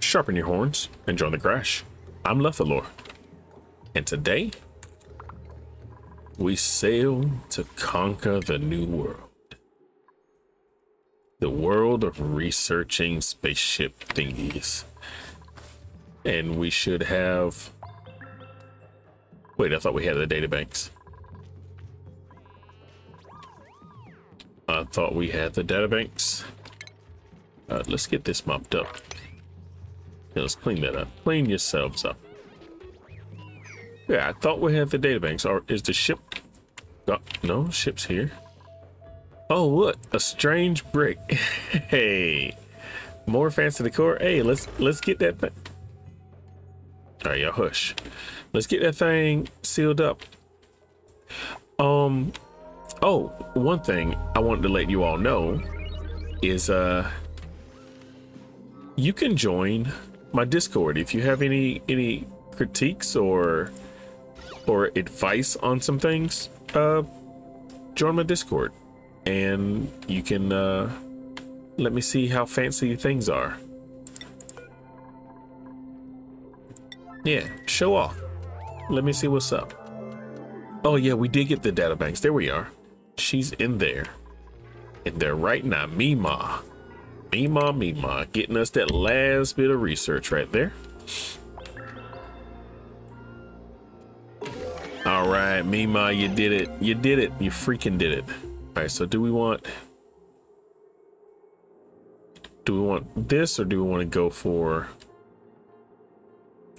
Sharpen your horns and join the crash. I'm Lethalor. And today, we sail to conquer the new world. The world of researching spaceship thingies. And we should have... Wait, I thought we had the databanks. I thought we had the databanks. Uh, let's get this mopped up. Let's clean that up. Clean yourselves up. Yeah, I thought we had the databanks. Or is the ship? Oh, no, ship's here. Oh, look, a strange brick. hey, more fancy decor. Hey, let's let's get that thing. All right, y'all hush. Let's get that thing sealed up. Um, oh, one thing I wanted to let you all know is uh, you can join my Discord if you have any any critiques or or advice on some things. Uh, join my Discord, and you can uh, let me see how fancy things are. Yeah, show off. Let me see what's up. Oh yeah, we did get the data banks. There we are. She's in there. In there right now. Mima. Mima, Mima. Getting us that last bit of research right there. All right, Mima, you did it. You did it. You freaking did it. All right, so do we want... Do we want this or do we want to go for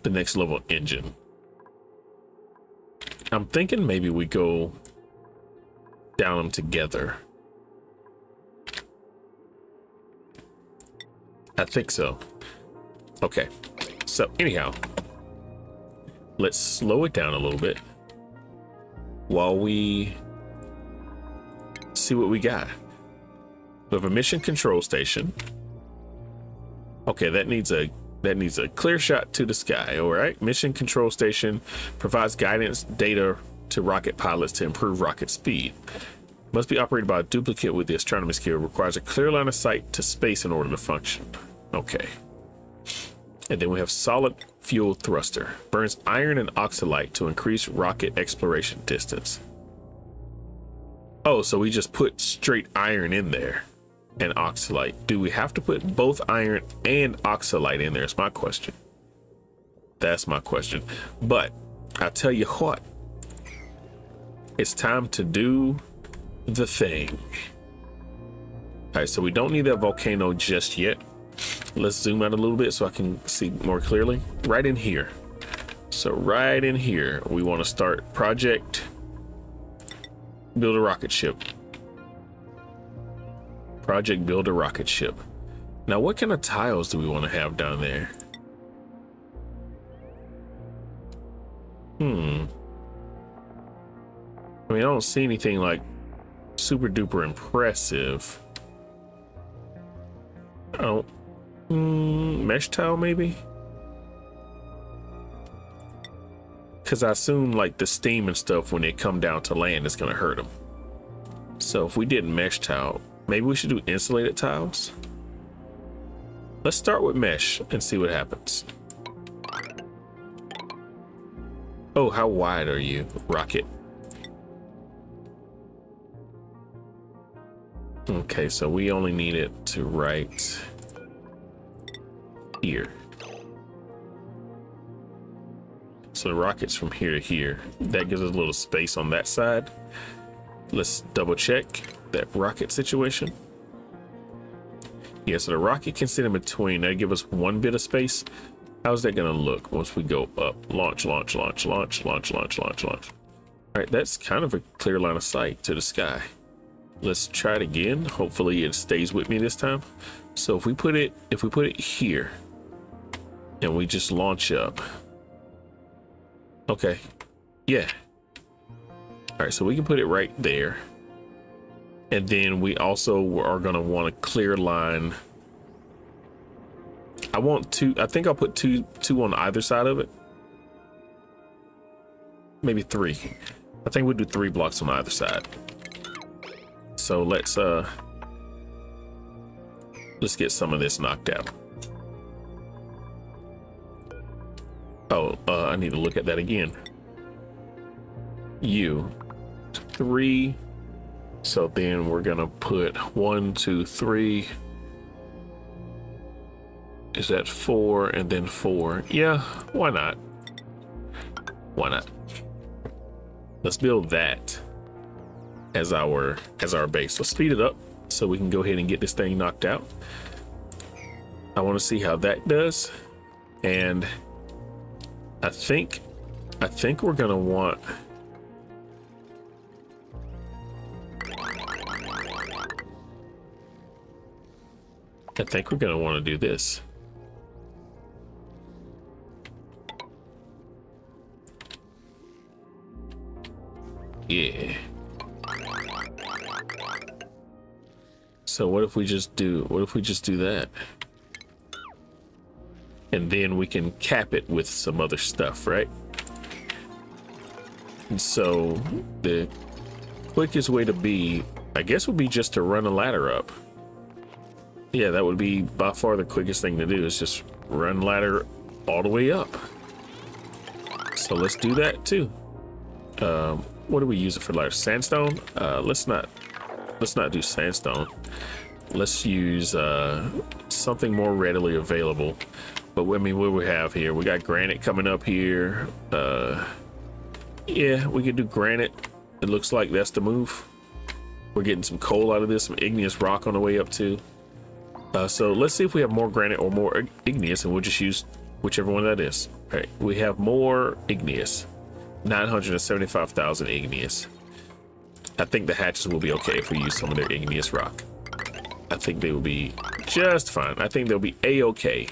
the next level engine? I'm thinking maybe we go down them together. I think so. Okay. So anyhow, let's slow it down a little bit while we see what we got. We have a mission control station. Okay, that needs a that needs a clear shot to the sky. All right. Mission control station provides guidance data to rocket pilots to improve rocket speed. Must be operated by a duplicant with the astronomy skill. Requires a clear line of sight to space in order to function. Okay. And then we have solid fuel thruster. Burns iron and oxylite to increase rocket exploration distance. Oh, so we just put straight iron in there and oxylite. Do we have to put both iron and oxylite in there? Is my question. That's my question. But I tell you what, it's time to do the thing. All right, so we don't need that volcano just yet. Let's zoom out a little bit so I can see more clearly. Right in here. So right in here, we want to start project build a rocket ship. Project build a rocket ship. Now, what kind of tiles do we want to have down there? Hmm. I mean, I don't see anything like super duper impressive. Oh, mm, mesh tile maybe? Because I assume like the steam and stuff when they come down to land is going to hurt them. So if we did mesh tile, maybe we should do insulated tiles. Let's start with mesh and see what happens. Oh, how wide are you, Rocket? Okay, so we only need it to right here. So the rocket's from here to here. That gives us a little space on that side. Let's double check that rocket situation. Yeah, so the rocket can sit in between. That give us one bit of space. How's that gonna look once we go up? Launch, launch, launch, launch, launch, launch, launch, launch. All right, that's kind of a clear line of sight to the sky. Let's try it again. Hopefully it stays with me this time. So if we put it, if we put it here and we just launch up. Okay. Yeah. All right, so we can put it right there. And then we also are gonna want a clear line. I want two, I think I'll put two, two on either side of it. Maybe three. I think we'll do three blocks on either side. So let's uh let's get some of this knocked out. Oh, uh, I need to look at that again. U. Three. So then we're gonna put one, two, three. Is that four and then four? Yeah, why not? Why not? Let's build that as our as our base. Let's speed it up so we can go ahead and get this thing knocked out. I want to see how that does. And I think I think we're gonna want I think we're gonna want to do this. Yeah. So what if we just do, what if we just do that? And then we can cap it with some other stuff, right? And so the quickest way to be, I guess would be just to run a ladder up. Yeah, that would be by far the quickest thing to do is just run ladder all the way up. So let's do that too. Um, what do we use it for like sandstone uh let's not let's not do sandstone let's use uh something more readily available but i mean what we have here we got granite coming up here uh yeah we could do granite it looks like that's the move we're getting some coal out of this some igneous rock on the way up too uh, so let's see if we have more granite or more igneous and we'll just use whichever one that is all right we have more igneous 975,000 igneous. I think the hatches will be okay if we use some of their igneous rock. I think they will be just fine. I think they'll be a-okay.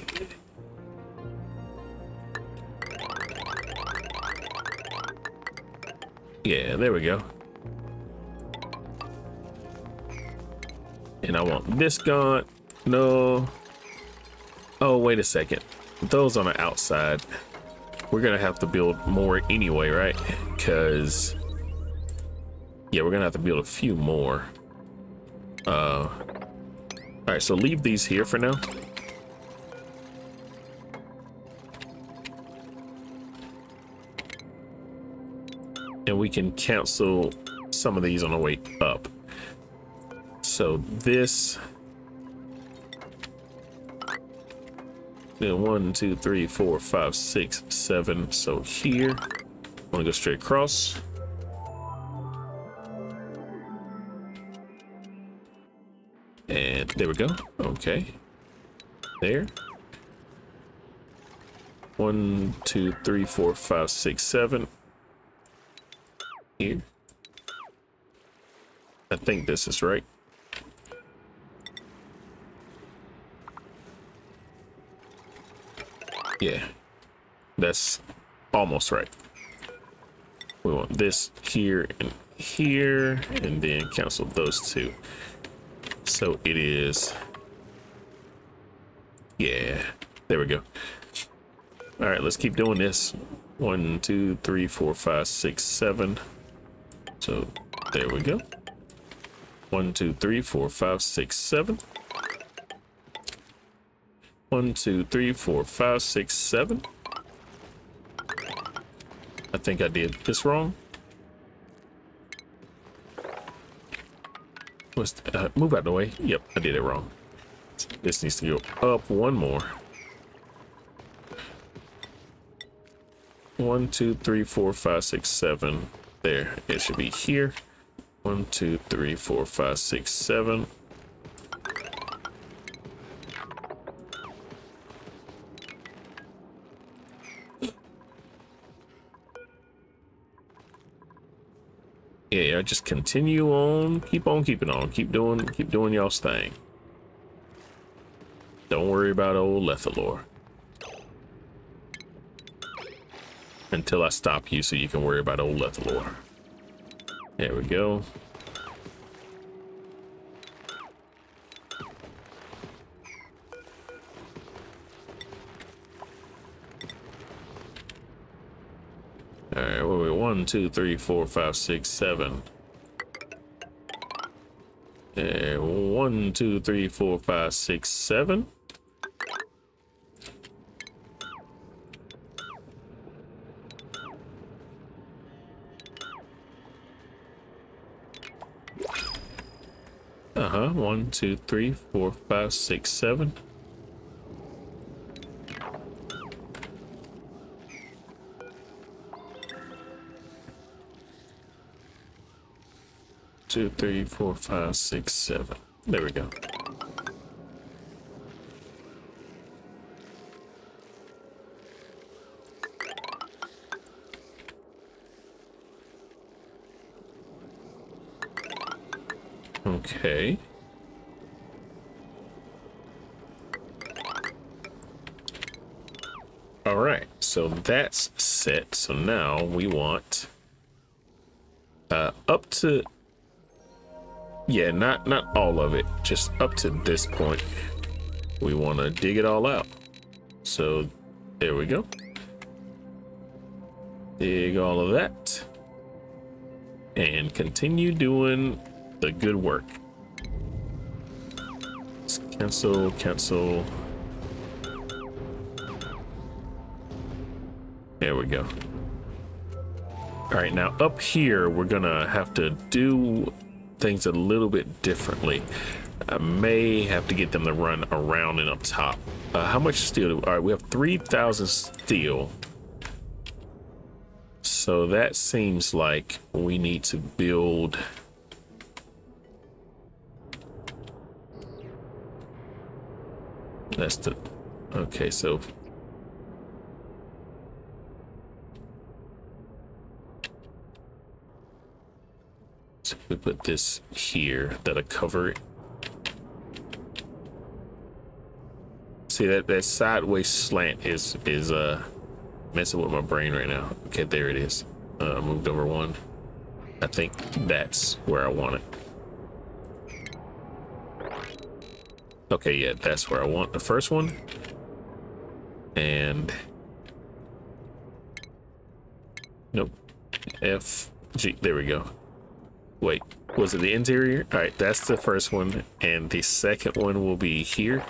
Yeah, there we go. And I want this gone. No. Oh, wait a second. Those on the outside we're gonna have to build more anyway, right? Because yeah, we're gonna have to build a few more. Uh, all right, so leave these here for now. And we can cancel some of these on the way up. So this Then one, two, three, four, five, six, seven. So here, I'm gonna go straight across. And there we go. Okay. There. One, two, three, four, five, six, seven. I think this is right. Yeah, that's almost right. We want this here and here, and then cancel those two. So it is, yeah, there we go. All right, let's keep doing this. One, two, three, four, five, six, seven. So there we go. One, two, three, four, five, six, seven. One, two, three, four, five, six, seven. I think I did this wrong. What's uh, move out of the way? Yep, I did it wrong. This needs to go up one more. One, two, three, four, five, six, seven. There, it should be here. One, two, three, four, five, six, seven. yeah, just continue on, keep on keeping on, keep doing, keep doing y'all's thing. Don't worry about old Lethalor. Until I stop you so you can worry about old Lethalor. There we go. Alright, what are we? One, two, three, four, five, six, seven. Uh, one, two, three, four, five, six, seven. One, two, three, four, five, six, seven. Two, three, four, five, six, seven. There we go. Okay. So that's set. So now we want uh, up to, yeah, not not all of it, just up to this point. We want to dig it all out. So there we go. Dig all of that and continue doing the good work. Let's cancel, cancel. We go. All right, now up here, we're gonna have to do things a little bit differently. I may have to get them to run around and up top. Uh, how much steel? All right, we have 3,000 steel. So that seems like we need to build That's the... Okay, so... we put this here, that'll cover it. See, that, that sideways slant is, is uh, messing with my brain right now. Okay, there it is. Uh, moved over one. I think that's where I want it. Okay, yeah, that's where I want the first one. And... Nope. F, G, there we go. Wait, was it the interior? All right, that's the first one. And the second one will be here.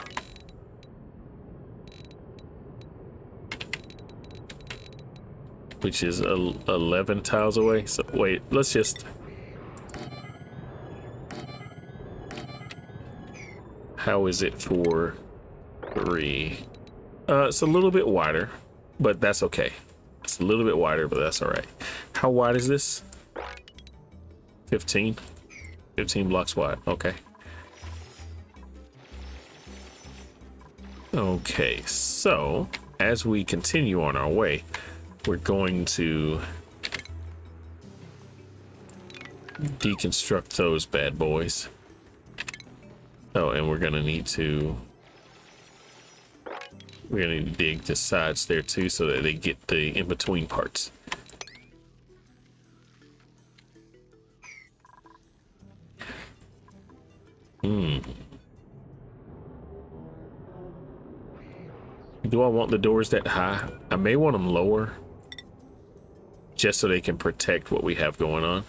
Which is 11 tiles away. So wait, let's just How is it for three? Uh, it's a little bit wider, but that's okay. It's a little bit wider, but that's all right. How wide is this? 15? 15 blocks wide, okay. Okay, so as we continue on our way, we're going to deconstruct those bad boys. Oh, and we're gonna need to we're gonna need to dig the sides there too so that they get the in-between parts. Hmm. Do I want the doors that high? I may want them lower. Just so they can protect what we have going on.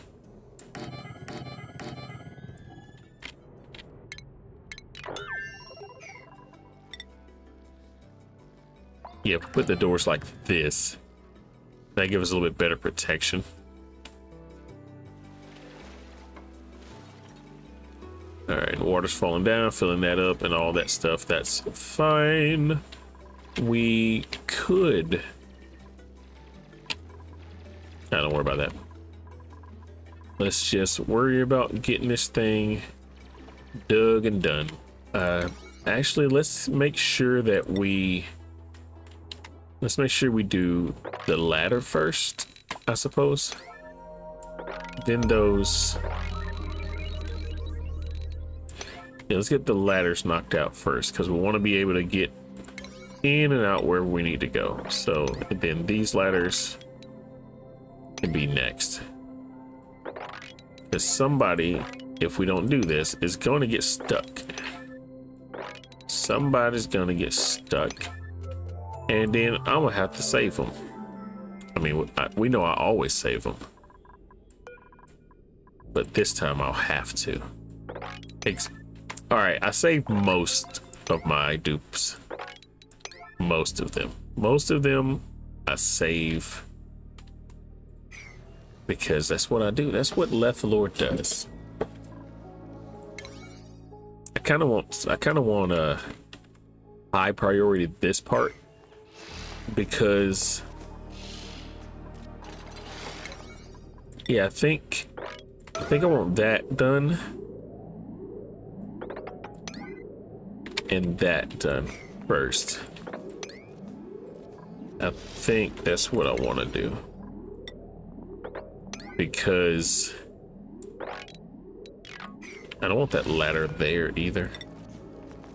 Yeah, put the doors like this. That gives us a little bit better protection. All right, water's falling down, filling that up and all that stuff. That's fine. We could... I don't worry about that. Let's just worry about getting this thing dug and done. Uh, actually, let's make sure that we Let's make sure we do the ladder first, I suppose. Then those... Yeah, let's get the ladders knocked out first because we want to be able to get in and out wherever we need to go. So then these ladders can be next. Because somebody, if we don't do this, is going to get stuck. Somebody's going to get stuck and then I'm gonna have to save them. I mean, we know I always save them. But this time I'll have to. Right, I saved most of my dupes. Most of them. Most of them I save because that's what I do. That's what Lethalor does. I kind of want I kind of want a high priority this part because yeah, I think I think I want that done and that done first. I think that's what I want to do because I don't want that ladder there either.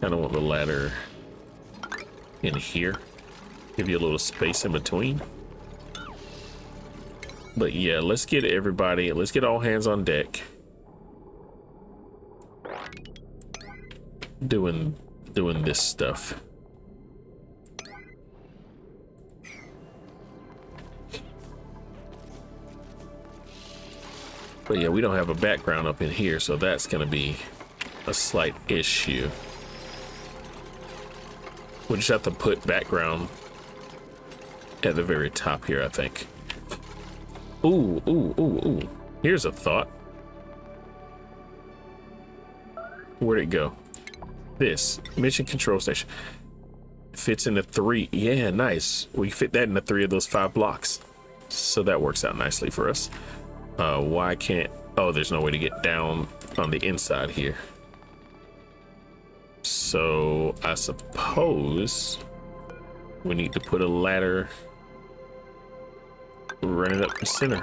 I don't want the ladder in here. Give you a little space in between. But yeah, let's get everybody, let's get all hands on deck. Doing, doing this stuff. But yeah, we don't have a background up in here, so that's going to be a slight issue. We'll just have to put background at the very top here, I think. Ooh, ooh, ooh, ooh. Here's a thought. Where'd it go? This, mission control station. Fits into three. Yeah, nice. We fit that into three of those five blocks. So that works out nicely for us. Uh, why can't... Oh, there's no way to get down on the inside here. So I suppose we need to put a ladder running up the center.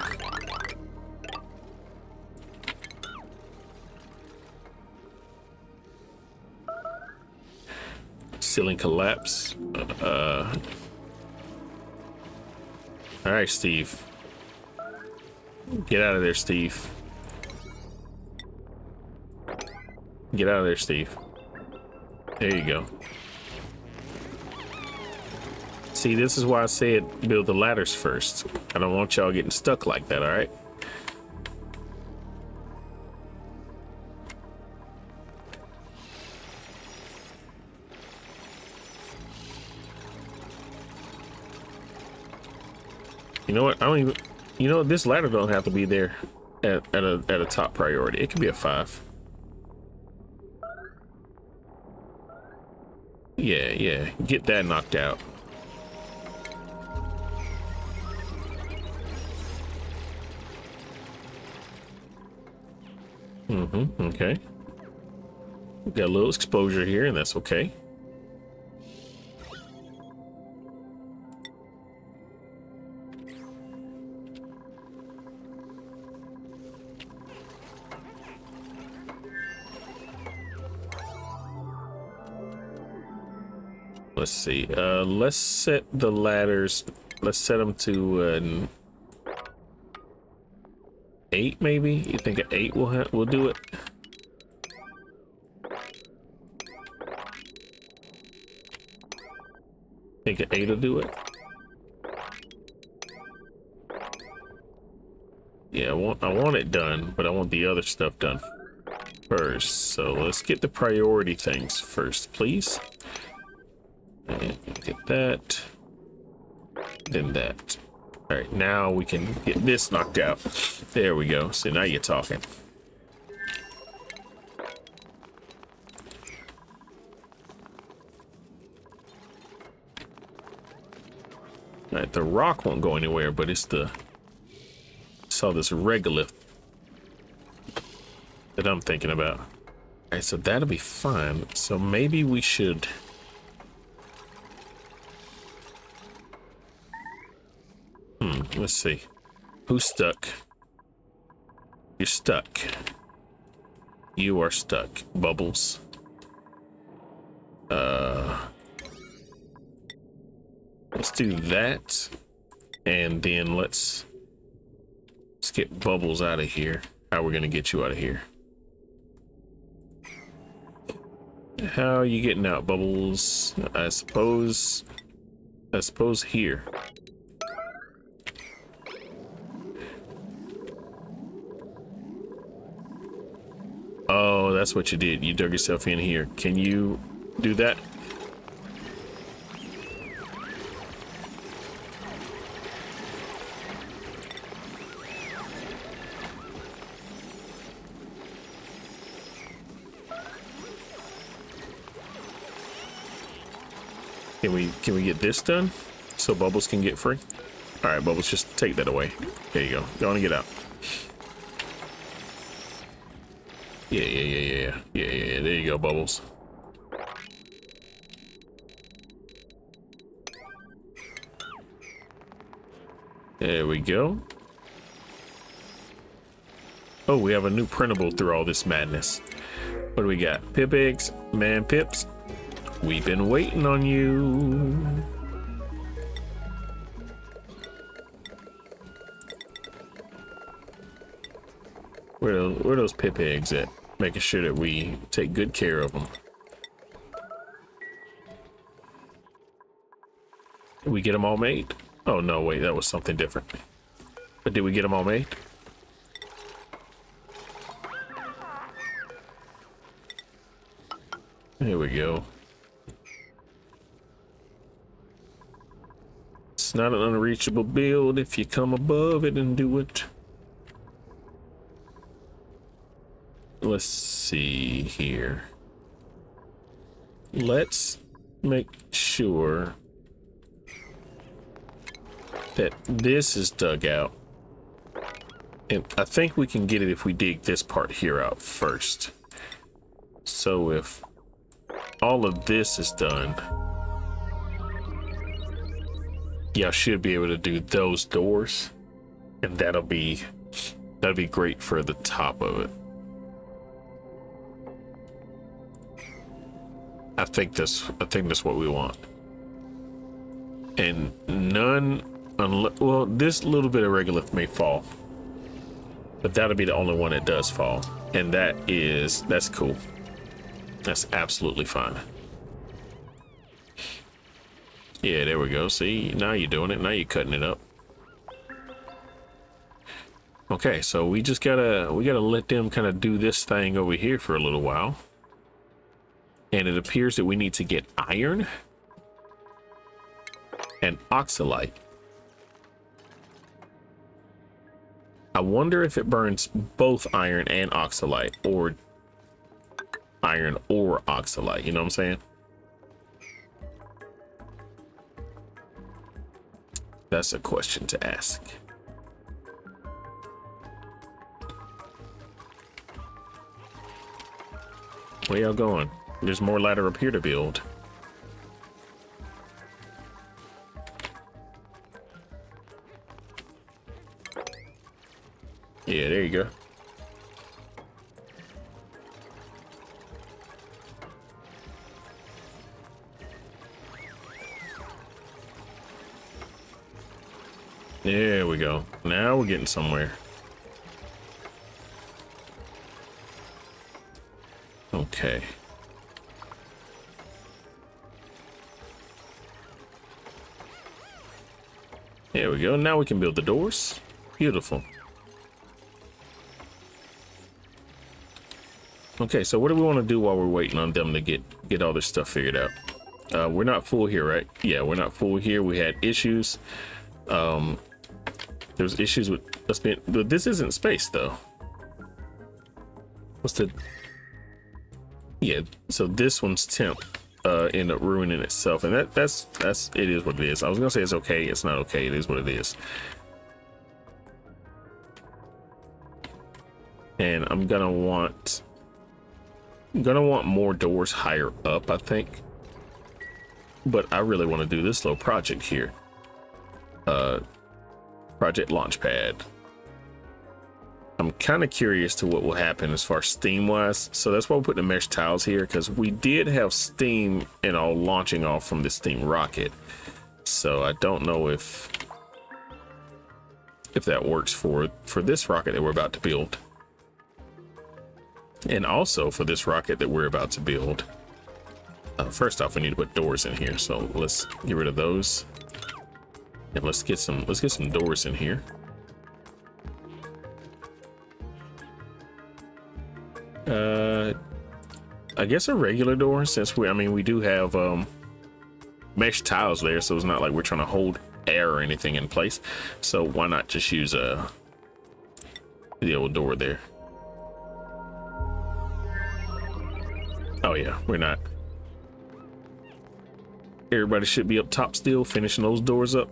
Ceiling collapse. Uh, all right, Steve. Get out of there, Steve. Get out of there, Steve. There you go. See, this is why I said build the ladders first. I don't want y'all getting stuck like that, alright? You know what? I don't even... You know, this ladder don't have to be there at, at a at a top priority. It could be a five. Yeah, yeah. Get that knocked out. Mm-hmm, okay. Got a little exposure here, and that's okay. Let's see. Uh, let's set the ladders. Let's set them to an eight, maybe. You think an eight will will do it? Think an eight will do it. Yeah, I want I want it done, but I want the other stuff done first. So let's get the priority things first, please. And get that. Then that. All right, now we can get this knocked out. There we go. So now you're talking. All right, the rock won't go anywhere, but it's the saw this regolith that I'm thinking about. All right, so that'll be fine. So maybe we should Let's see. Who's stuck? You're stuck. You are stuck. Bubbles. Uh, let's do that. And then let's, let's get Bubbles out of here. How we're we going to get you out of here? How are you getting out, Bubbles? I suppose, I suppose here. Oh, that's what you did. You dug yourself in here. Can you do that? Can we can we get this done so Bubbles can get free? All right, Bubbles, just take that away. There you go. Go on and get out. Yeah, yeah, yeah, yeah, yeah, yeah, yeah. There you go, Bubbles. There we go. Oh, we have a new printable through all this madness. What do we got? Pip eggs, man pips. We've been waiting on you. Where, where are those pip eggs at? Making sure that we take good care of them. Did we get them all made? Oh, no, wait, that was something different. But did we get them all made? Here we go. It's not an unreachable build if you come above it and do it. Let's see here. Let's make sure that this is dug out. And I think we can get it if we dig this part here out first. So if all of this is done, yeah, I should be able to do those doors. And that'll be, that'll be great for the top of it. I think that's, I think that's what we want. And none well, this little bit of regolith may fall. But that'll be the only one that does fall. And that is, that's cool. That's absolutely fine. Yeah, there we go. See, now you're doing it. Now you're cutting it up. Okay, so we just gotta, we gotta let them kind of do this thing over here for a little while. And it appears that we need to get iron and oxylite. I wonder if it burns both iron and oxylite or iron or oxylite. You know what I'm saying? That's a question to ask. Where y'all going? There's more ladder up here to build. Yeah, there you go. There we go. Now we're getting somewhere. Okay. There we go. Now we can build the doors. Beautiful. Okay, so what do we want to do while we're waiting on them to get get all this stuff figured out? Uh, we're not full here, right? Yeah, we're not full here. We had issues. Um, there's issues with us being, this isn't space though. What's the? Yeah, so this one's temp uh, end up ruining itself, and that that's that's it is what it is. I was gonna say it's okay. It's not okay. It is what it is. And I'm gonna want I'm gonna want more doors higher up, I think. But I really want to do this little project here. Uh, project Launchpad. I'm kind of curious to what will happen as far as steam wise. So that's why we put the mesh tiles here because we did have steam and all launching off from the steam rocket. So I don't know if if that works for for this rocket that we're about to build. And also for this rocket that we're about to build. Uh, first off, we need to put doors in here. So let's get rid of those. And let's get some let's get some doors in here. Uh I guess a regular door since we I mean we do have um mesh tiles there, so it's not like we're trying to hold air or anything in place. So why not just use a the old door there? Oh yeah, we're not. Everybody should be up top still, finishing those doors up.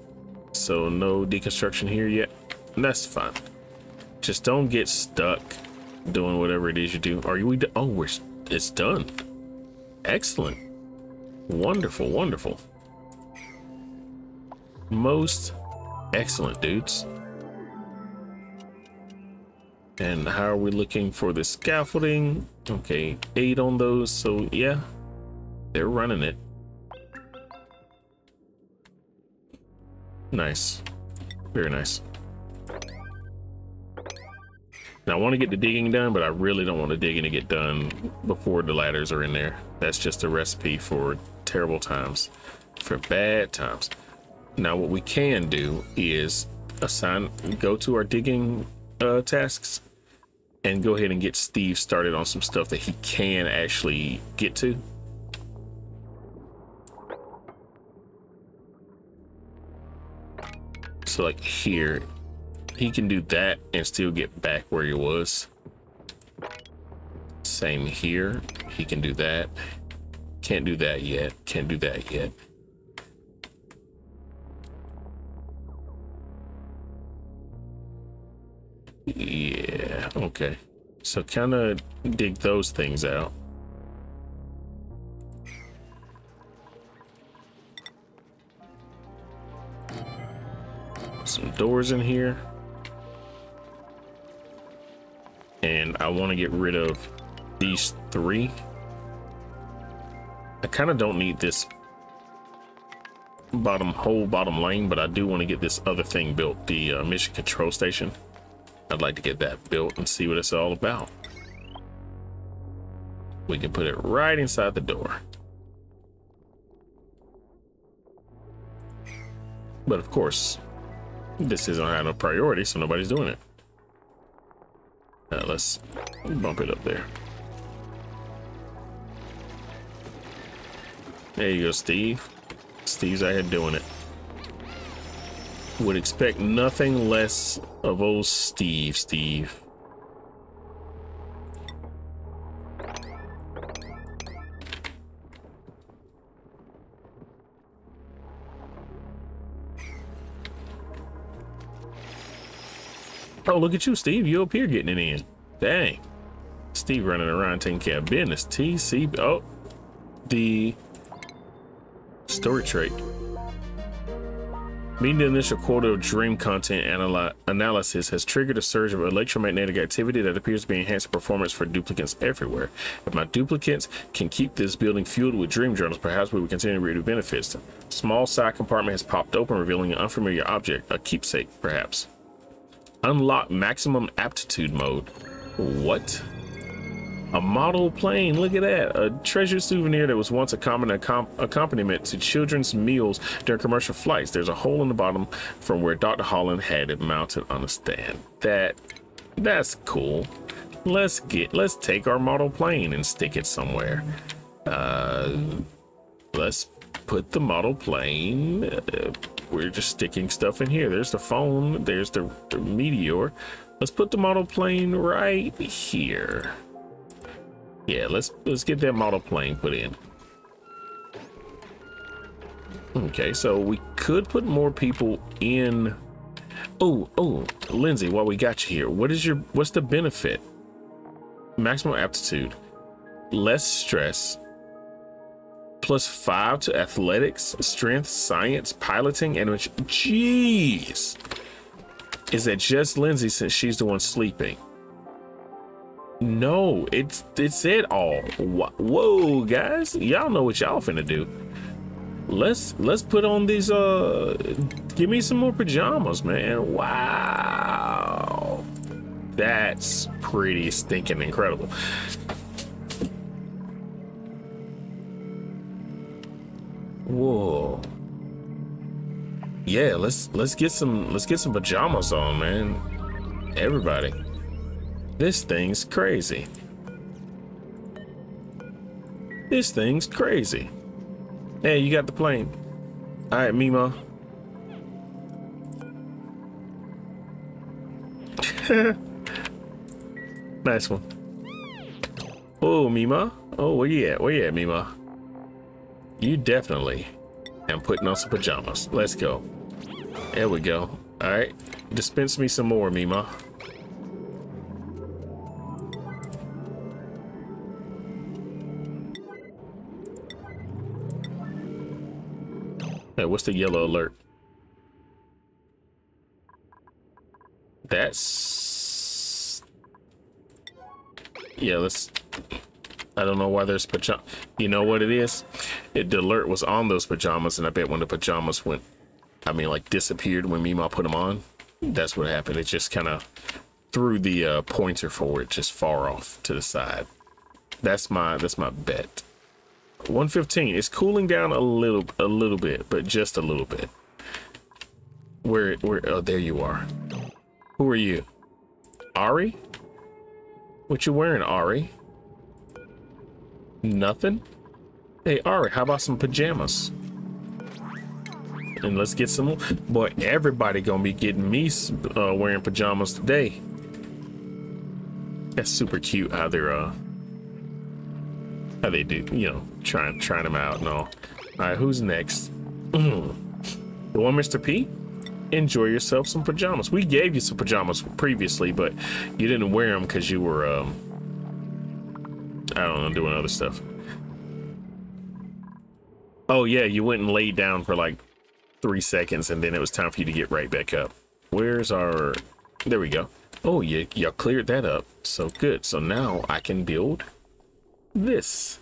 So no deconstruction here yet. And that's fine. Just don't get stuck doing whatever it is you do. Are you? We oh, we're it's done. Excellent. Wonderful, wonderful. Most excellent, dudes. And how are we looking for the scaffolding? Okay, eight on those. So yeah, they're running it. Nice. Very nice. Now I want to get the digging done, but I really don't want the digging to get done before the ladders are in there. That's just a recipe for terrible times, for bad times. Now what we can do is assign, go to our digging uh, tasks and go ahead and get Steve started on some stuff that he can actually get to. So like here, he can do that and still get back where he was. Same here, he can do that. Can't do that yet, can't do that yet. Yeah, okay. So kind of dig those things out. Some doors in here. And I want to get rid of these three. I kind of don't need this bottom whole bottom lane, but I do want to get this other thing built, the uh, mission control station. I'd like to get that built and see what it's all about. We can put it right inside the door. But of course, this isn't high enough priority, so nobody's doing it. Now let's bump it up there. There you go, Steve. Steve's out here doing it would expect nothing less of old Steve, Steve. Oh, look at you, Steve. You up here getting it in. Dang. Steve running around taking care of business. TC. Oh, the story trait. Meeting the initial quota of dream content anal analysis has triggered a surge of electromagnetic activity that appears to be enhancing performance for duplicants everywhere. If my duplicants can keep this building fueled with dream journals, perhaps we will continue to reap benefits. Small side compartment has popped open, revealing an unfamiliar object, a keepsake, perhaps. Unlock maximum aptitude mode. What? A model plane, look at that. A treasured souvenir that was once a common accompaniment to children's meals during commercial flights. There's a hole in the bottom from where Dr. Holland had it mounted on a stand. That, that's cool. Let's get, let's take our model plane and stick it somewhere. Uh, let's put the model plane, uh, we're just sticking stuff in here. There's the phone, there's the, the meteor. Let's put the model plane right here. Yeah, let's let's get that model plane put in. Okay, so we could put more people in. Oh, oh, Lindsay, while we got you here, what is your what's the benefit? Maximum aptitude, less stress, plus five to athletics, strength, science, piloting, and which. Jeez, is that just Lindsay since she's the one sleeping? No, it's it's it all. Whoa, guys, y'all know what y'all finna do. Let's let's put on these. Uh, give me some more pajamas, man. Wow, that's pretty stinking incredible. Whoa. Yeah, let's let's get some let's get some pajamas on, man. Everybody. This thing's crazy. This thing's crazy. Hey, you got the plane. All right, Mima. nice one. Oh, Mima. Oh, where you at? Where you at, Mima? You definitely am putting on some pajamas. Let's go. There we go. All right. Dispense me some more, Mi-Ma. Hey, what's the yellow alert? That's... Yeah, let's... I don't know why there's pajama. You know what it is? It, the alert was on those pajamas, and I bet when the pajamas went, I mean, like disappeared when Mi-Ma put them on, that's what happened. It just kind of threw the uh, pointer forward, just far off to the side. That's my that's my bet. 115. It's cooling down a little a little bit, but just a little bit. Where where oh there you are. Who are you? Ari? What you wearing, Ari? Nothing? Hey, Ari, how about some pajamas? And let's get some Boy, everybody gonna be getting me uh, wearing pajamas today. That's super cute how they're, uh, how they do, you know, trying, trying them out and all. All right, who's next? the one, Mr. P? Enjoy yourself some pajamas. We gave you some pajamas previously, but you didn't wear them because you were, um, I don't know, doing other stuff. Oh yeah, you went and laid down for like three seconds and then it was time for you to get right back up. Where's our, there we go. Oh, you, y'all cleared that up. So good. So now I can build this.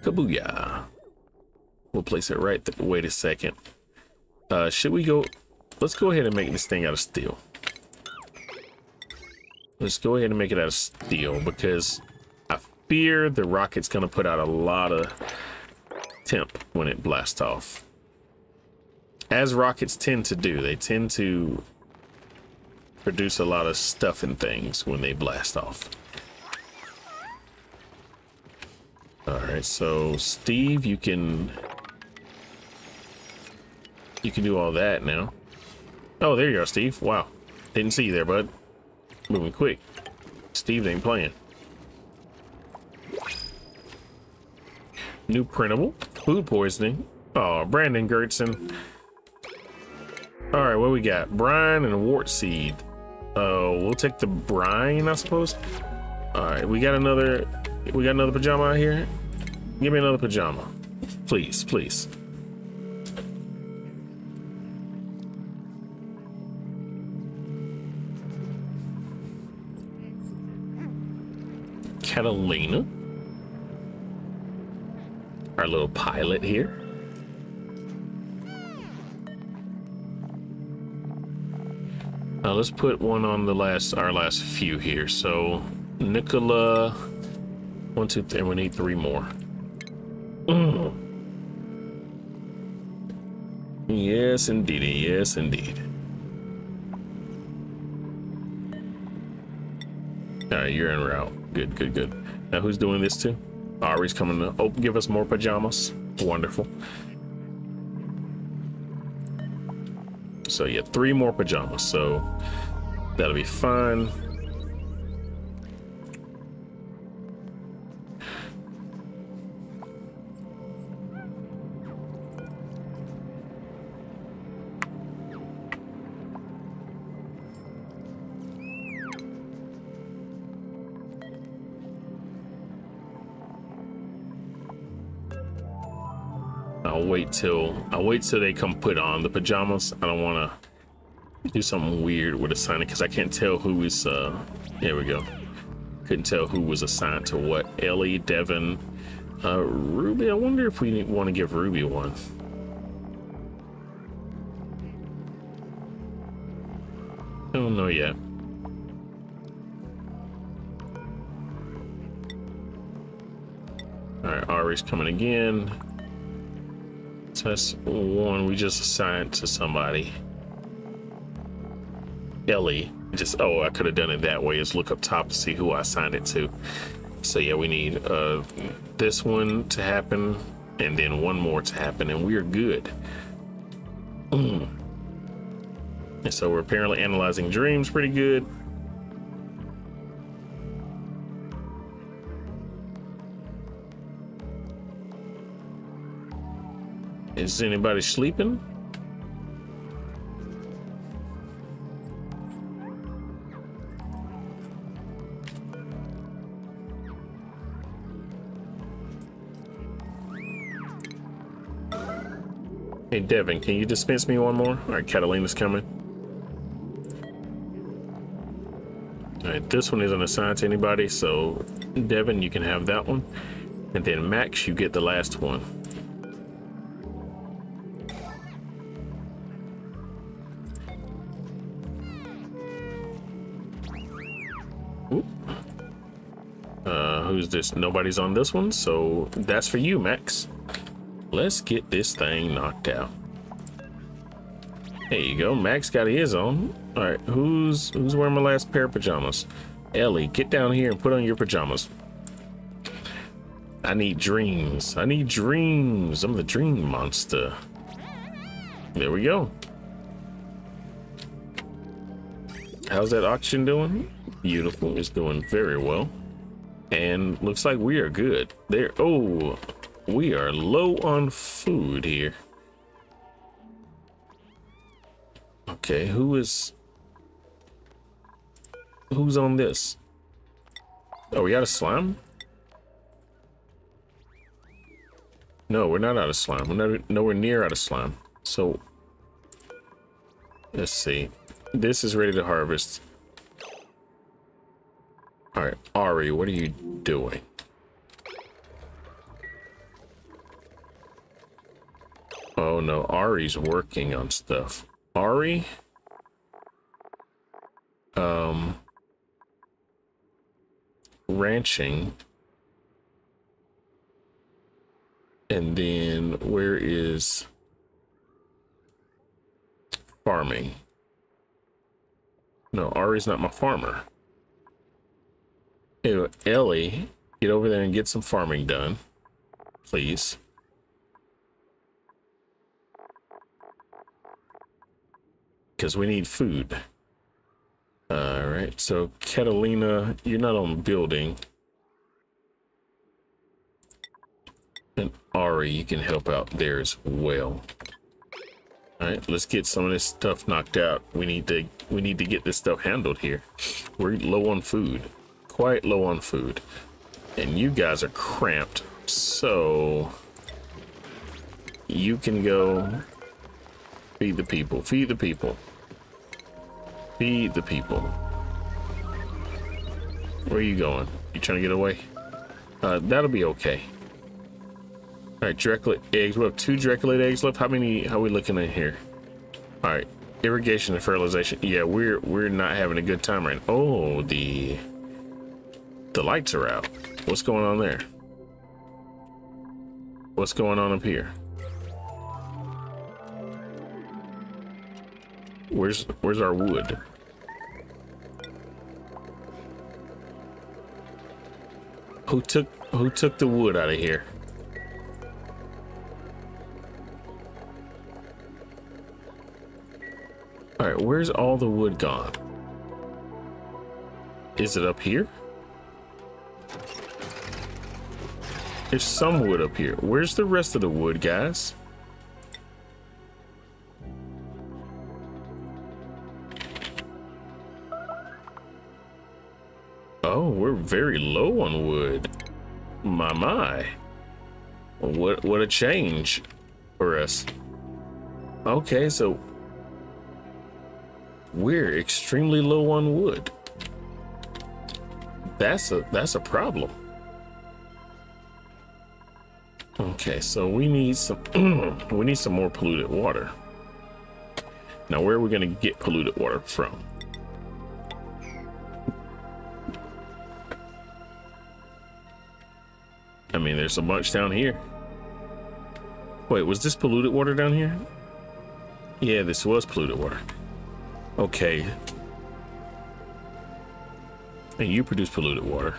Kabooyah. We'll place it right there. Wait a second. Uh, should we go? Let's go ahead and make this thing out of steel. Let's go ahead and make it out of steel because I fear the rocket's going to put out a lot of temp when it blasts off. As rockets tend to do, they tend to produce a lot of stuff and things when they blast off. Alright, so Steve, you can... You can do all that now. Oh, there you are, Steve. Wow. Didn't see you there, bud. Moving quick. Steve ain't playing. New printable. Food poisoning. Oh, Brandon Gertson. All right, what we got? Brine and wart seed. Oh, we'll take the brine, I suppose. All right, we got another. We got another pajama out here. Give me another pajama, please, please. Catalina our little pilot here. Now let's put one on the last, our last few here. So Nikola, one, two, three, we need three more. Mm. Yes, indeed. Yes, indeed. All right, you're en route. Good, good, good. Now who's doing this too? Ari's coming to oh, give us more pajamas. Wonderful. So yeah, three more pajamas. So that'll be fine. I'll wait till I'll wait till they come put on the pajamas. I don't want to do something weird with assigning because I can't tell who is. Uh, there we go. Couldn't tell who was assigned to what. Ellie, Devon, uh, Ruby. I wonder if we want to give Ruby one. I don't know yet. All right, Ari's coming again. That's one we just assigned to somebody. Ellie. Just, oh, I could have done it that way. Is look up top to see who I assigned it to. So yeah, we need uh, this one to happen, and then one more to happen, and we're good. And so we're apparently analyzing dreams pretty good. Is anybody sleeping? Hey, Devon, can you dispense me one more? All right, Catalina's coming. All right, this one isn't assigned to anybody, so Devon, you can have that one. And then Max, you get the last one. This? Nobody's on this one, so that's for you, Max. Let's get this thing knocked out. There you go. Max got his on. All right, who's who's wearing my last pair of pajamas? Ellie, get down here and put on your pajamas. I need dreams. I need dreams. I'm the dream monster. There we go. How's that auction doing? Beautiful. It's doing very well. And looks like we are good. There. Oh, we are low on food here. Okay, who is... Who's on this? Oh, we out of slime? No, we're not out of slime. We're not, nowhere near out of slime. So, let's see. This is ready to harvest. All right, Ari, what are you doing? Oh no, Ari's working on stuff. Ari? Um, ranching. And then where is farming? No, Ari's not my farmer. Ellie, get over there and get some farming done, please. Because we need food. All right, so Catalina, you're not on building. And Ari, you can help out there as well. All right, let's get some of this stuff knocked out. We need to we need to get this stuff handled here. We're low on food quite low on food. And you guys are cramped. So you can go feed the people. Feed the people. Feed the people. Where are you going? You trying to get away? Uh, that'll be okay. All right, Draculate eggs. We have two Draculate eggs left. How many? How are we looking at here? All right, irrigation and fertilization. Yeah, we're we're not having a good time right now. Oh, the the lights are out. What's going on there? What's going on up here? Where's where's our wood? Who took who took the wood out of here? All right, where's all the wood gone? Is it up here? There's some wood up here. Where's the rest of the wood, guys? Oh, we're very low on wood. My, my. What, what a change for us. Okay, so we're extremely low on wood. That's a, that's a problem. Okay, so we need some we need some more polluted water. Now where are we gonna get polluted water from? I mean, there's a bunch down here. Wait, was this polluted water down here? Yeah, this was polluted water. Okay. And you produce polluted water.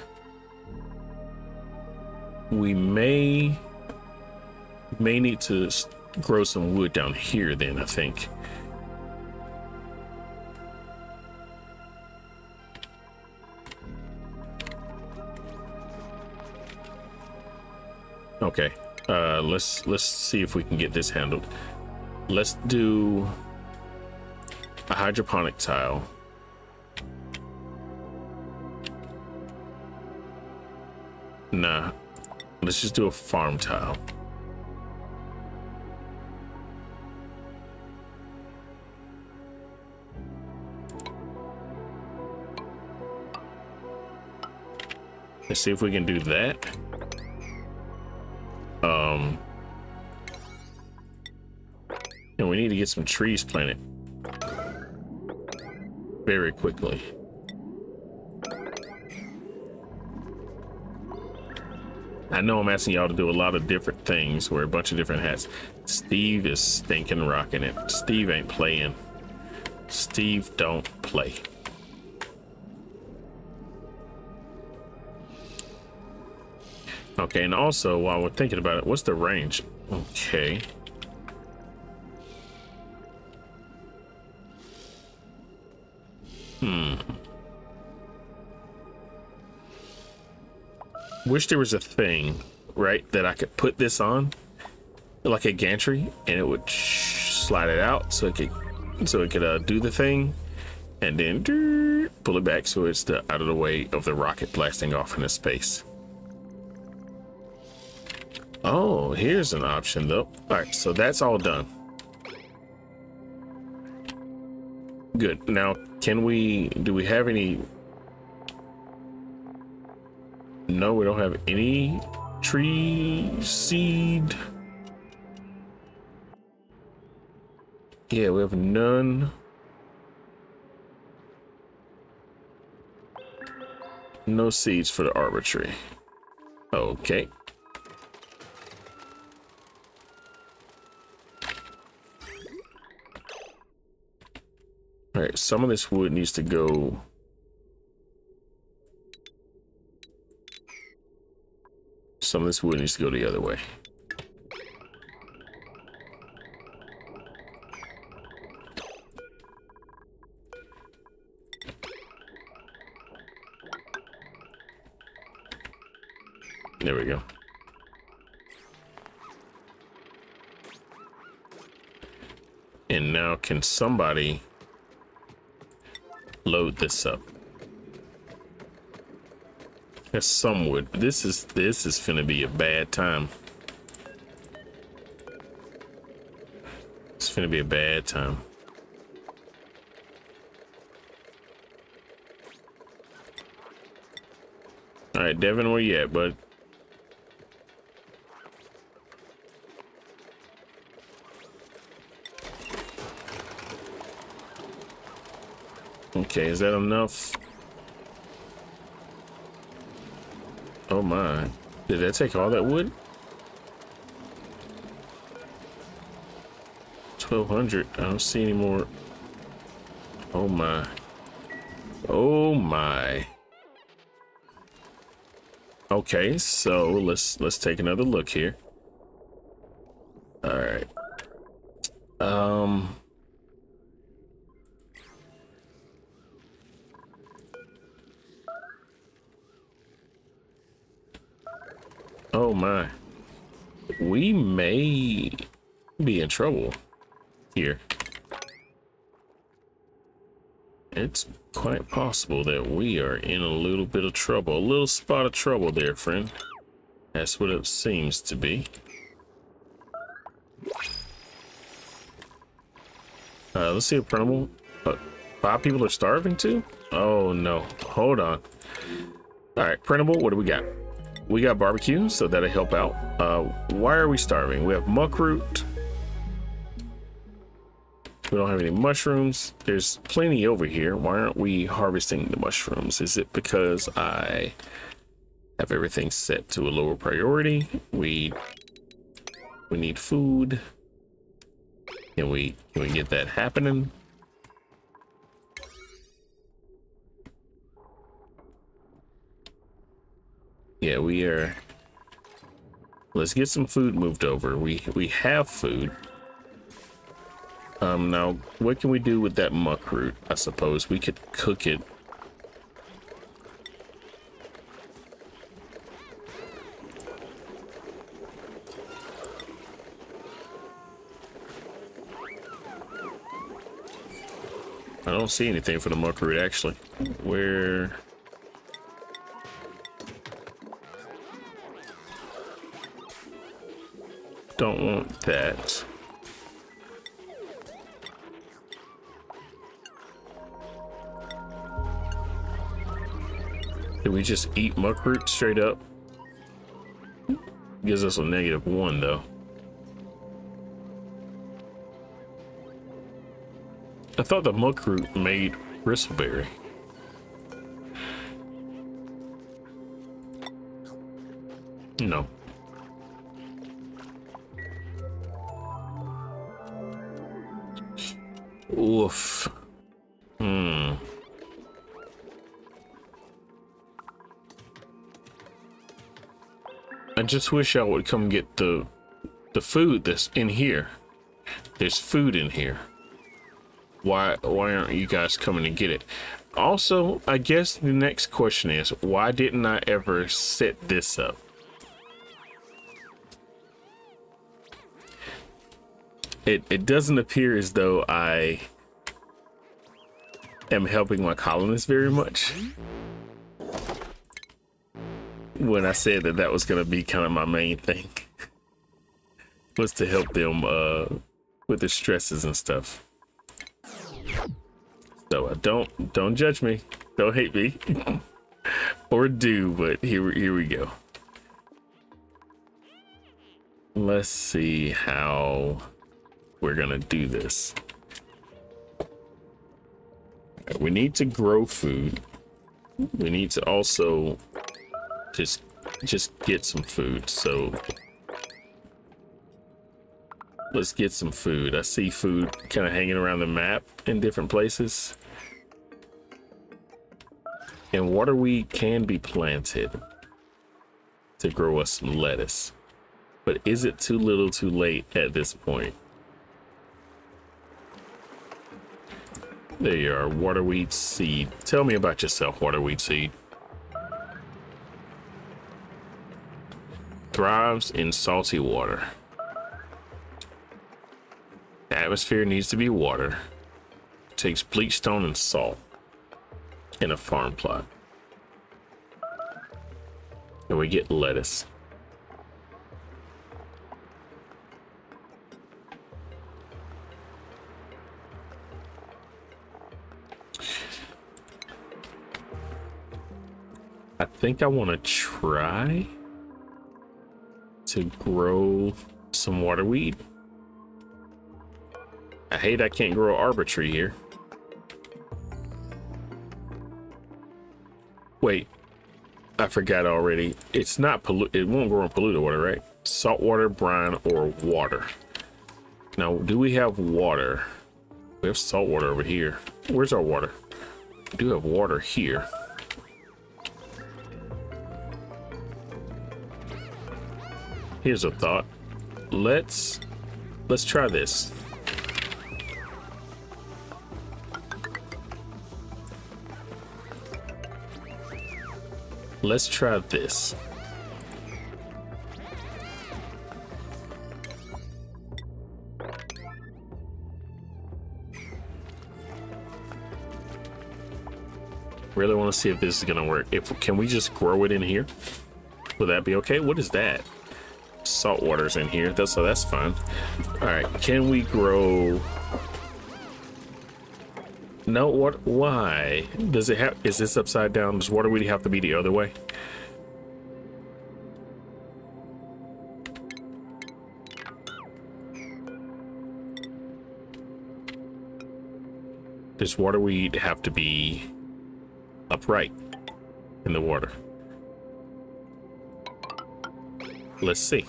We may may need to grow some wood down here then, I think. Okay. Uh, let's let's see if we can get this handled. Let's do a hydroponic tile. Nah, let's just do a farm tile. Let's see if we can do that. Um, and we need to get some trees planted very quickly. I know I'm asking y'all to do a lot of different things, wear a bunch of different hats. Steve is stinking rocking it. Steve ain't playing. Steve don't play. Okay, and also while we're thinking about it, what's the range? Okay. Wish there was a thing, right, that I could put this on, like a gantry, and it would slide it out so it could, so it could uh, do the thing, and then pull it back so it's the, out of the way of the rocket blasting off into space. Oh, here's an option though. All right, so that's all done. Good. Now, can we, do we have any? No, we don't have any tree seed. Yeah, we have none. No seeds for the arbor tree. Okay. All right, some of this wood needs to go. Some of this wood needs to go the other way. There we go. And now can somebody load this up. That's some wood. This is this is gonna be a bad time. It's gonna be a bad time. All right, Devon, where you at, bud? Okay, is that enough? Oh my. Did that take all that wood? 1200. I don't see any more. Oh my. Oh my. Okay, so let's let's take another look here. All right. Um Oh my. We may be in trouble here. It's quite possible that we are in a little bit of trouble. A little spot of trouble there, friend. That's what it seems to be. Uh, let's see a printable. Uh, five people are starving too? Oh no. Hold on. All right, printable, what do we got? we got barbecue, so that'll help out. Uh, why are we starving? We have muckroot. We don't have any mushrooms. There's plenty over here. Why aren't we harvesting the mushrooms? Is it because I have everything set to a lower priority? We we need food. Can we can we get that happening? Yeah, we are. Let's get some food moved over. We we have food. Um, now, what can we do with that muck root, I suppose? We could cook it. I don't see anything for the muck root, actually. Where... Don't want that. Did we just eat muckroot straight up? Gives us a negative one though. I thought the muckroot made bristleberry. No. Oof. Just wish I would come get the the food that's in here. There's food in here. Why why aren't you guys coming to get it? Also i guess the next question is why didn't i ever set this up? It it doesn't appear as though i am helping my colonists very much when i said that that was going to be kind of my main thing was to help them uh with the stresses and stuff so uh, don't don't judge me. Don't hate me. or do, but here here we go. Let's see how we're gonna do this. We need to grow food. We need to also just just get some food. So Let's get some food. I see food kind of hanging around the map in different places. And waterweed can be planted to grow us some lettuce. But is it too little too late at this point? There you are, waterweed seed. Tell me about yourself, waterweed seed. Thrives in salty water. The atmosphere needs to be water. It takes bleach stone and salt in a farm plot. And we get lettuce. I think I want to try to grow some waterweed. I hate I can't grow arbor here. Wait, I forgot already. It's not pollu it won't grow in polluted water, right? Salt water, brine, or water. Now, do we have water? We have salt water over here. Where's our water? We do have water here. Here's a thought. Let's let's try this. Let's try this. Really want to see if this is gonna work. If can we just grow it in here? Would that be okay? What is that? Salt water's in here. That's so that's fine. All right, can we grow no, what? Why? Does it have? Is this upside down? Does water really have to be the other way? Does waterweed have to be upright in the water? Let's see.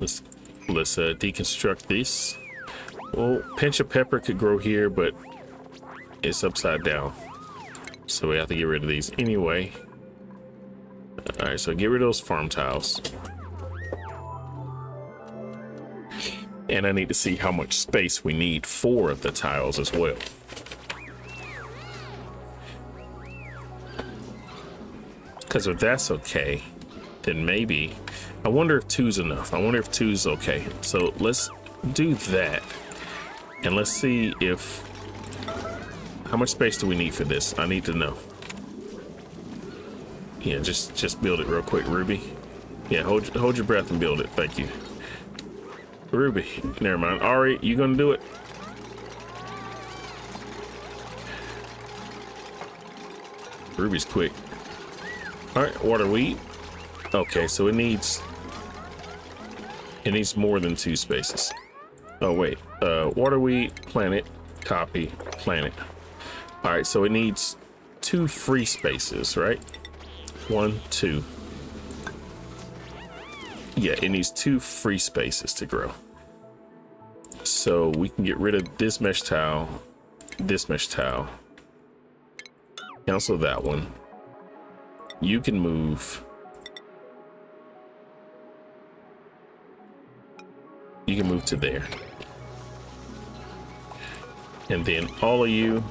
Let's let's uh, deconstruct this. Well, Pincha pepper could grow here, but it's upside down. So we have to get rid of these anyway. All right, so get rid of those farm tiles. And I need to see how much space we need for the tiles as well. Because if that's okay, then maybe, I wonder if two's enough. I wonder if two's okay. So let's do that. And let's see if How much space do we need for this? I need to know. Yeah, just just build it real quick, Ruby. Yeah, hold hold your breath and build it. Thank you. Ruby, never mind. Ari, you gonna do it? Ruby's quick. All right, waterweed. Okay, so it needs it needs more than two spaces. Oh wait, uh, waterweed, planet, copy, planet. All right, so it needs two free spaces, right? One, two. Yeah, it needs two free spaces to grow. So we can get rid of this mesh tile, this mesh tile. Cancel that one. You can move. You can move to there. And then all of you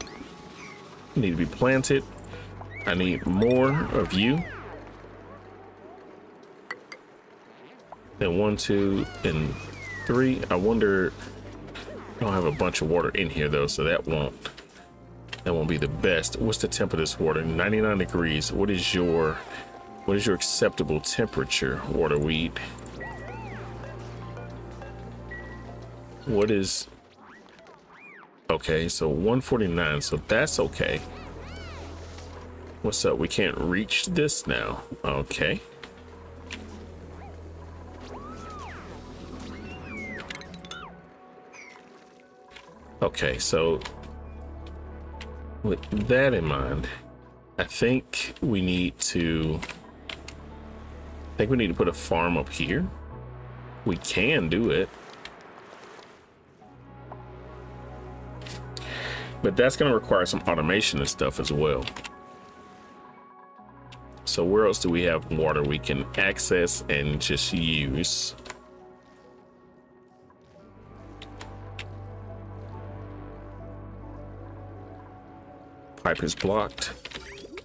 need to be planted. I need more of you. Then one, two, and three. I wonder, I don't have a bunch of water in here though, so that won't, that won't be the best. What's the temp of this water? 99 degrees. What is your, what is your acceptable temperature, water weed? What is, okay, so 149, so that's okay. What's up? We can't reach this now. Okay. Okay, so with that in mind, I think we need to I think we need to put a farm up here. We can do it. But that's going to require some automation and stuff as well. So where else do we have water we can access and just use? Pipe is blocked.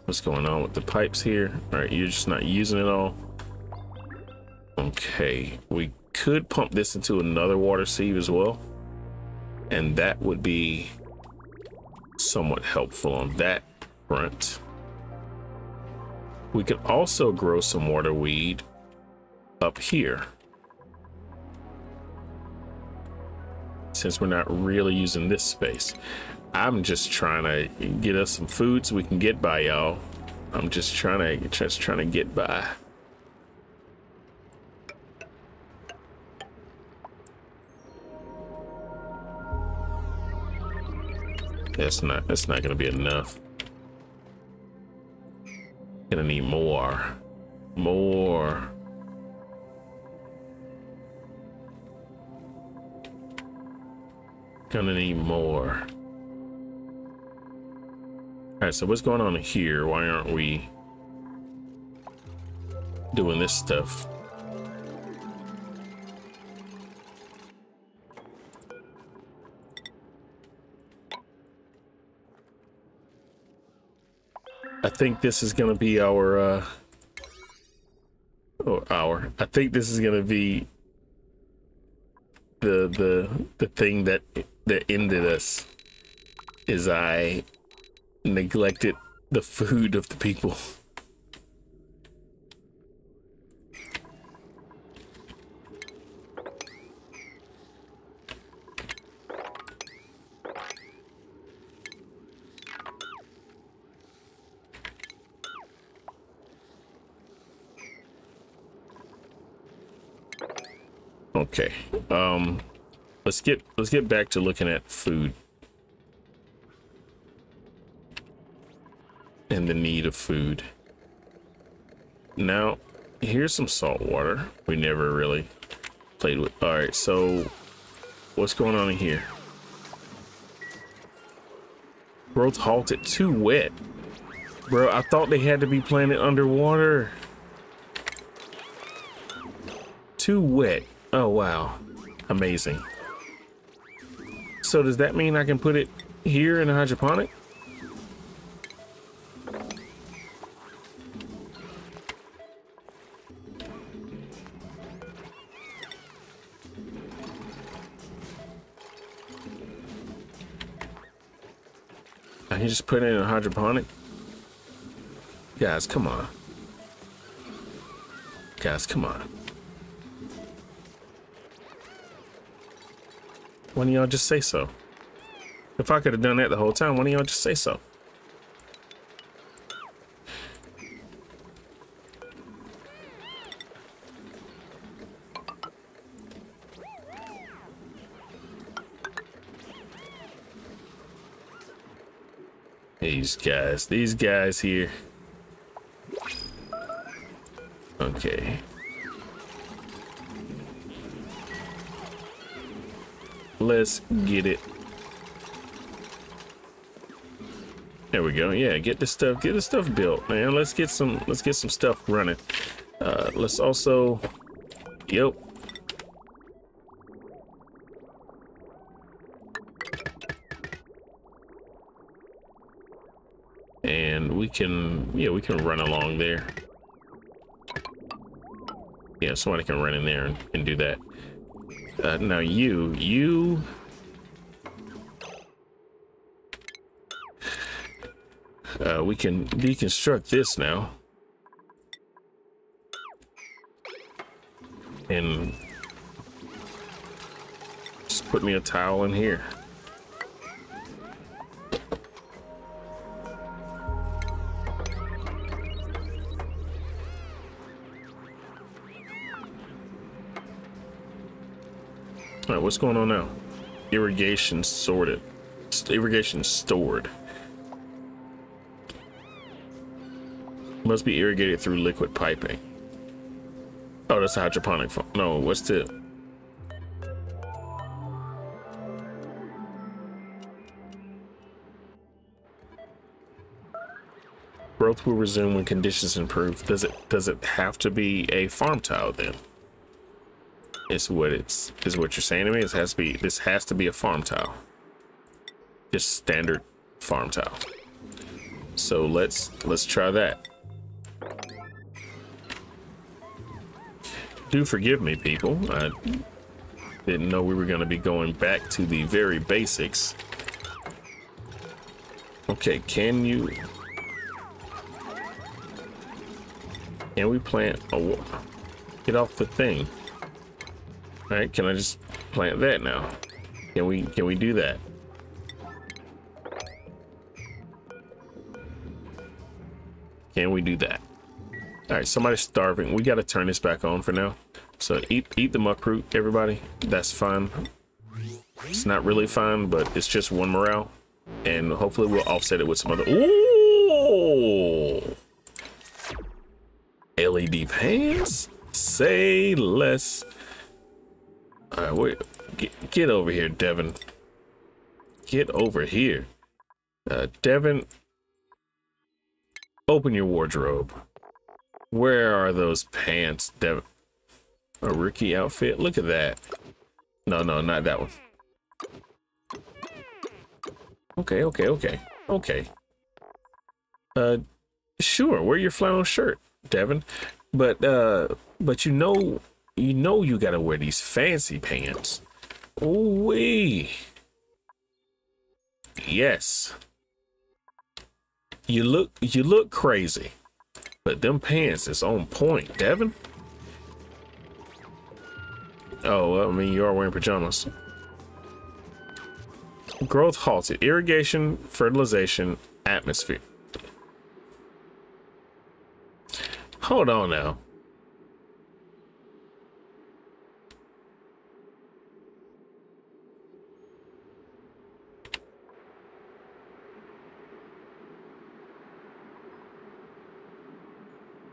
What's going on with the pipes here? All right, you're just not using it all. Okay, we could pump this into another water sieve as well. And that would be somewhat helpful on that front. We could also grow some water weed up here. Since we're not really using this space. I'm just trying to get us some food so we can get by, y'all. I'm just trying to just trying to get by. That's not that's not gonna be enough. Gonna need more. More. Gonna need more. Alright, so what's going on here? Why aren't we doing this stuff? Think this is going to be our, uh, oh, our, I think this is going to be the, the, the thing that, that ended us is I neglected the food of the people. Okay. Um let's get let's get back to looking at food. and the need of food. Now, here's some salt water we never really played with. All right, so what's going on in here? Growth halted, too wet. Bro, I thought they had to be planted underwater. Too wet. Oh, wow. Amazing. So does that mean I can put it here in a hydroponic? I can just put it in a hydroponic. Guys, come on. Guys, come on. Why don't y'all just say so? If I could have done that the whole time, why don't y'all just say so? These guys, these guys here. Okay. Let's get it. There we go. Yeah, get this stuff, get this stuff built, man. Let's get some, let's get some stuff running. Uh, let's also, yep, And we can, yeah, we can run along there. Yeah, somebody can run in there and, and do that. Uh, now you, you... Uh, we can deconstruct this now. And just put me a tile in here. What's going on now? Irrigation sorted. Irrigation stored. Must be irrigated through liquid piping. Oh, that's a hydroponic farm. No, what's the... Growth will resume when conditions improve. Does it does it have to be a farm tile then? Is what it's is what you're saying to me. This has to be this has to be a farm tile. Just standard farm tile. So let's let's try that. Do forgive me, people. I didn't know we were going to be going back to the very basics. Okay, can you... Can we plant a... Get off the thing. All right, can I just plant that now? Can we can we do that? Can we do that? All right, somebody's starving. We got to turn this back on for now. So eat eat the muckroot, everybody. That's fine. It's not really fine, but it's just one morale. And hopefully we'll offset it with some other... Ooh! LED pants? Say less. All right, wait. Get, get over here, Devon. Get over here. Uh, Devon, open your wardrobe. Where are those pants, Devon? A rookie outfit? Look at that. No, no, not that one. Okay, okay, okay, okay. Uh, sure, wear your flannel shirt, Devon. But, uh, but you know you know you gotta wear these fancy pants. Ooh wee. Yes. You look you look crazy. But them pants is on point, Devon. Oh, well, I mean you are wearing pajamas. Growth halted. Irrigation, fertilization, atmosphere. Hold on now.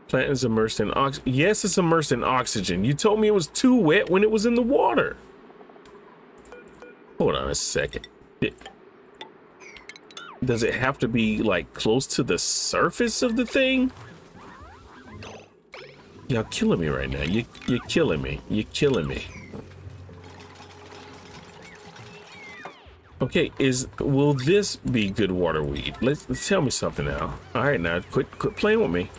Plant is immersed in oxygen. Yes, it's immersed in oxygen. You told me it was too wet when it was in the water. Hold on a second. Does it have to be like close to the surface of the thing? Y'all killing me right now. You, you're killing me. You're killing me. Okay, is will this be good water weed? Let's, let's tell me something now. All right, now quit quit playing with me.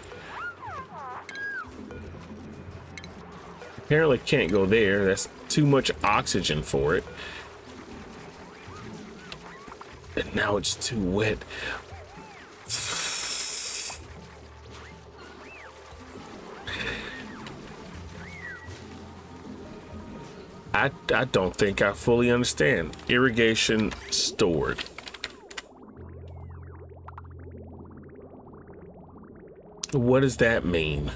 Apparently can't go there. That's too much oxygen for it. And now it's too wet. I, I don't think I fully understand. Irrigation stored. What does that mean?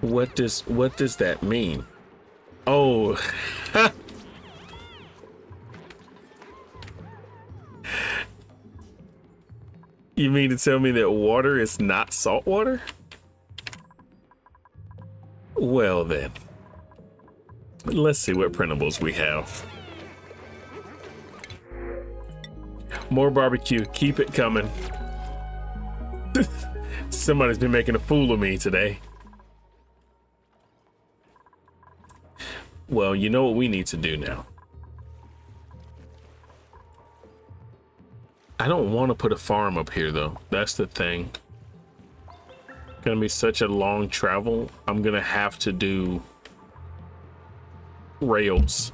What does what does that mean? Oh. you mean to tell me that water is not salt water? Well then. Let's see what printables we have. More barbecue. Keep it coming. Somebody's been making a fool of me today. Well, you know what we need to do now. I don't want to put a farm up here, though. That's the thing. Gonna be such a long travel. I'm gonna have to do rails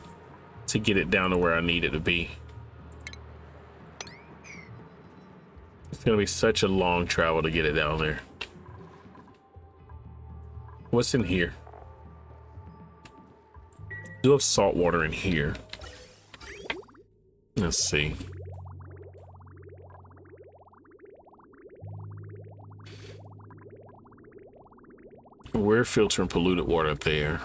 to get it down to where I need it to be. It's gonna be such a long travel to get it down there. What's in here? Do have salt water in here. Let's see. We're filtering polluted water there.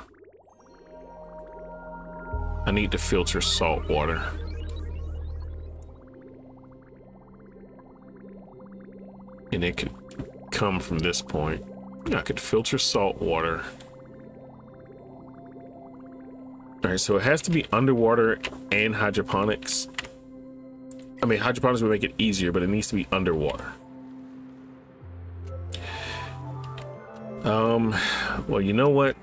I need to filter salt water. and it could come from this point. I could filter salt water. All right, so it has to be underwater and hydroponics. I mean, hydroponics would make it easier, but it needs to be underwater. Um, well, you know what?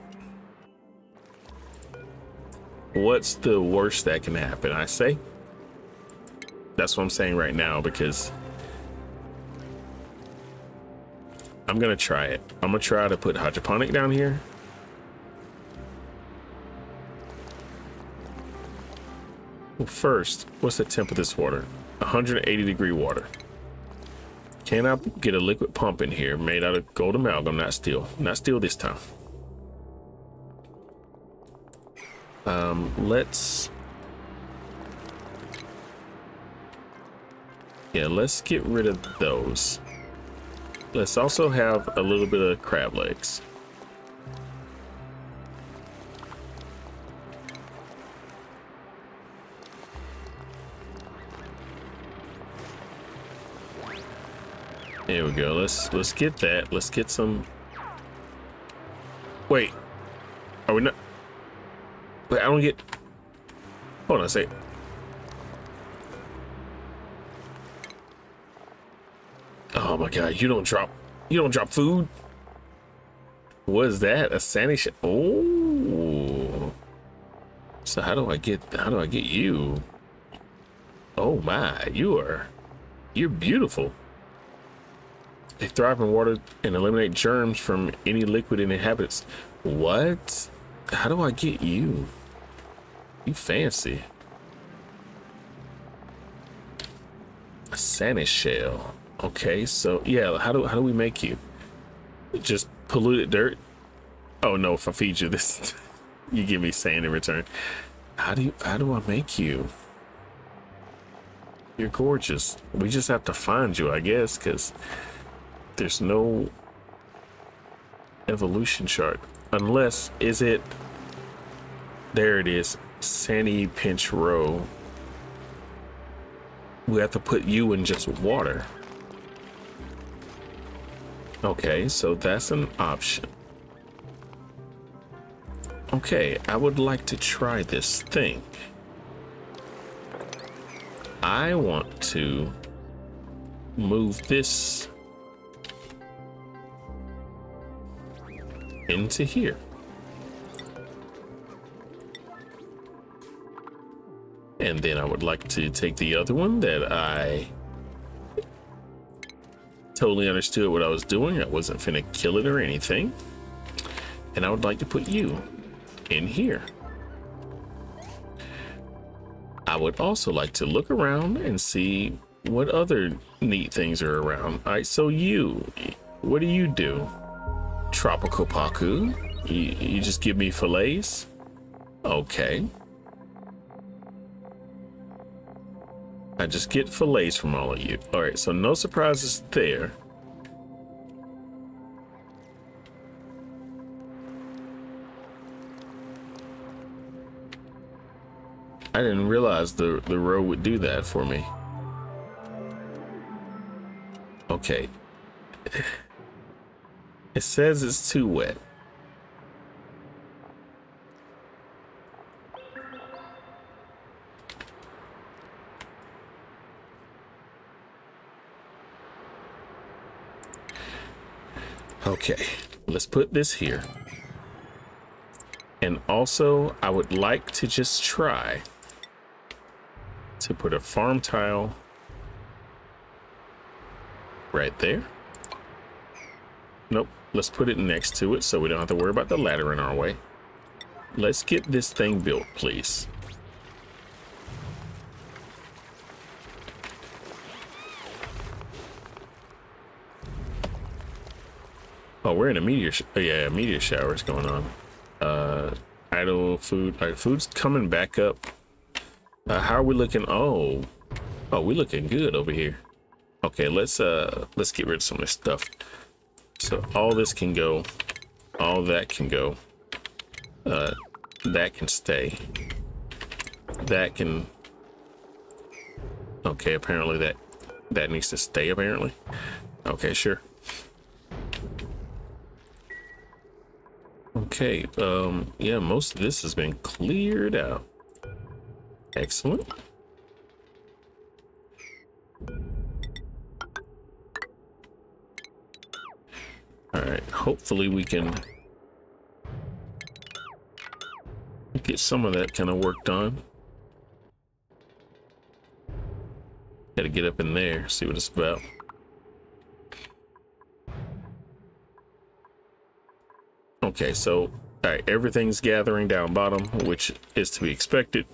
What's the worst that can happen, I say? That's what I'm saying right now, because I'm gonna try it. I'm gonna try to put hydroponic down here. Well, first, what's the temp of this water? 180 degree water. Can I get a liquid pump in here made out of gold amalgam, not steel? Not steel this time. Um, let's... Yeah, let's get rid of those. Let's also have a little bit of crab legs. There we go. Let's let's get that. Let's get some. Wait, are we not? Wait, I don't get. Hold on a second. Oh my god, you don't drop you don't drop food? What is that? A sandy sh Oh. So how do I get how do I get you? Oh my, you are you're beautiful. They thrive in water and eliminate germs from any liquid it inhabits. What? How do I get you? You fancy. A Sanishell. Okay, so yeah, how do how do we make you? Just polluted dirt? Oh no, if I feed you this, you give me sand in return. How do you how do I make you? You're gorgeous. We just have to find you, I guess, because there's no evolution chart. Unless, is it, there it is, Sandy Pinch Row. We have to put you in just water. Okay, so that's an option. Okay, I would like to try this thing. I want to move this into here. And then I would like to take the other one that I totally understood what I was doing. I wasn't finna kill it or anything. And I would like to put you in here. I would also like to look around and see what other neat things are around. All right, so you, what do you do? Tropical Pacu? You, you just give me fillets? Okay. I just get fillets from all of you. All right, so no surprises there. I didn't realize the, the road would do that for me. Okay. It says it's too wet. Okay, let's put this here. And also, I would like to just try to put a farm tile right there. Nope, let's put it next to it so we don't have to worry about the ladder in our way. Let's get this thing built, please. Oh, we're in a meteor. oh, yeah, meteor shower is going on. Uh, idle food. All right, food's coming back up. Uh, how are we looking? Oh, oh, we looking good over here. Okay, let's uh, let's get rid of some of this stuff. So all this can go, all that can go. Uh, that can stay. That can. Okay, apparently that that needs to stay. Apparently. Okay, sure. Okay, um, yeah, most of this has been cleared out. Excellent. All right, hopefully we can get some of that kind of work done. Gotta get up in there, see what it's about. Okay, so all right, everything's gathering down bottom, which is to be expected.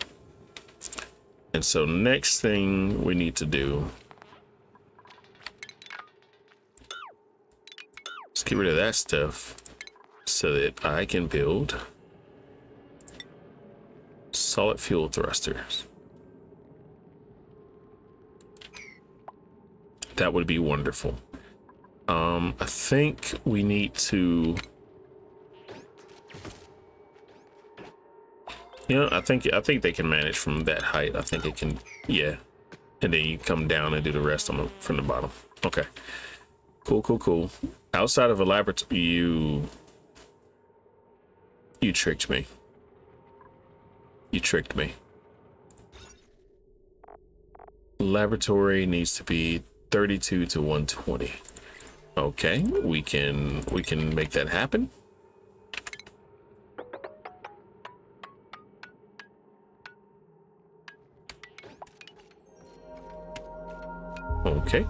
And so next thing we need to do, get rid of that stuff so that I can build solid fuel thrusters. That would be wonderful. Um, I think we need to You know, I think I think they can manage from that height. I think it can, yeah. And then you come down and do the rest on the, from the bottom. Okay. Cool, cool, cool. Outside of a laboratory, you you tricked me. You tricked me. Laboratory needs to be 32 to 120. Okay, we can we can make that happen. Okay.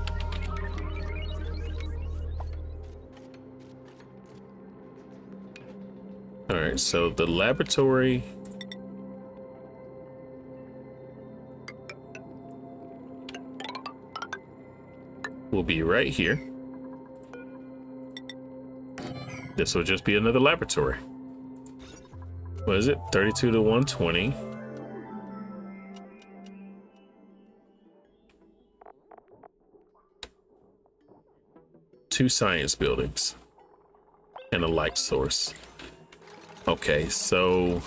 Right, so the laboratory will be right here. This will just be another laboratory. What is it? 32 to 120. two science buildings and a light source. Okay, so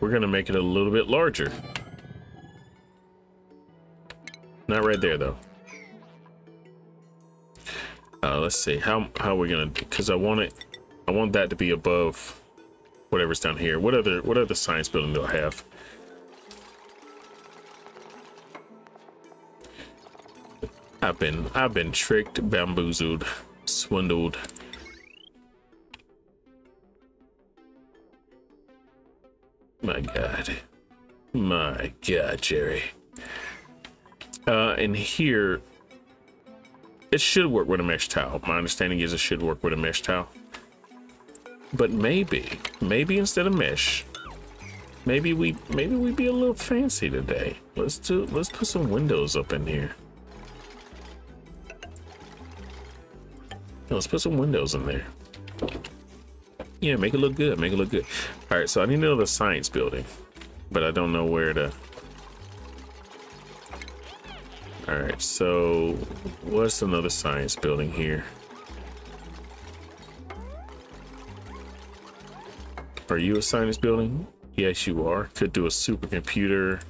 we're gonna make it a little bit larger. Not right there though. Uh, let's see how how we're gonna because I want it. I want that to be above whatever's down here. What other what other science building do I have? I've been I've been tricked, bamboozled, swindled. My God. My God, Jerry. Uh, and here, it should work with a mesh tile. My understanding is it should work with a mesh tile. But maybe, maybe instead of mesh, maybe we maybe we be a little fancy today. Let's do let's put some windows up in here. Let's put some windows in there. Yeah, make it look good. Make it look good. All right, so I need to know the science building, but I don't know where to. All right, so what's another science building here? Are you a science building? Yes, you are. Could do a supercomputer,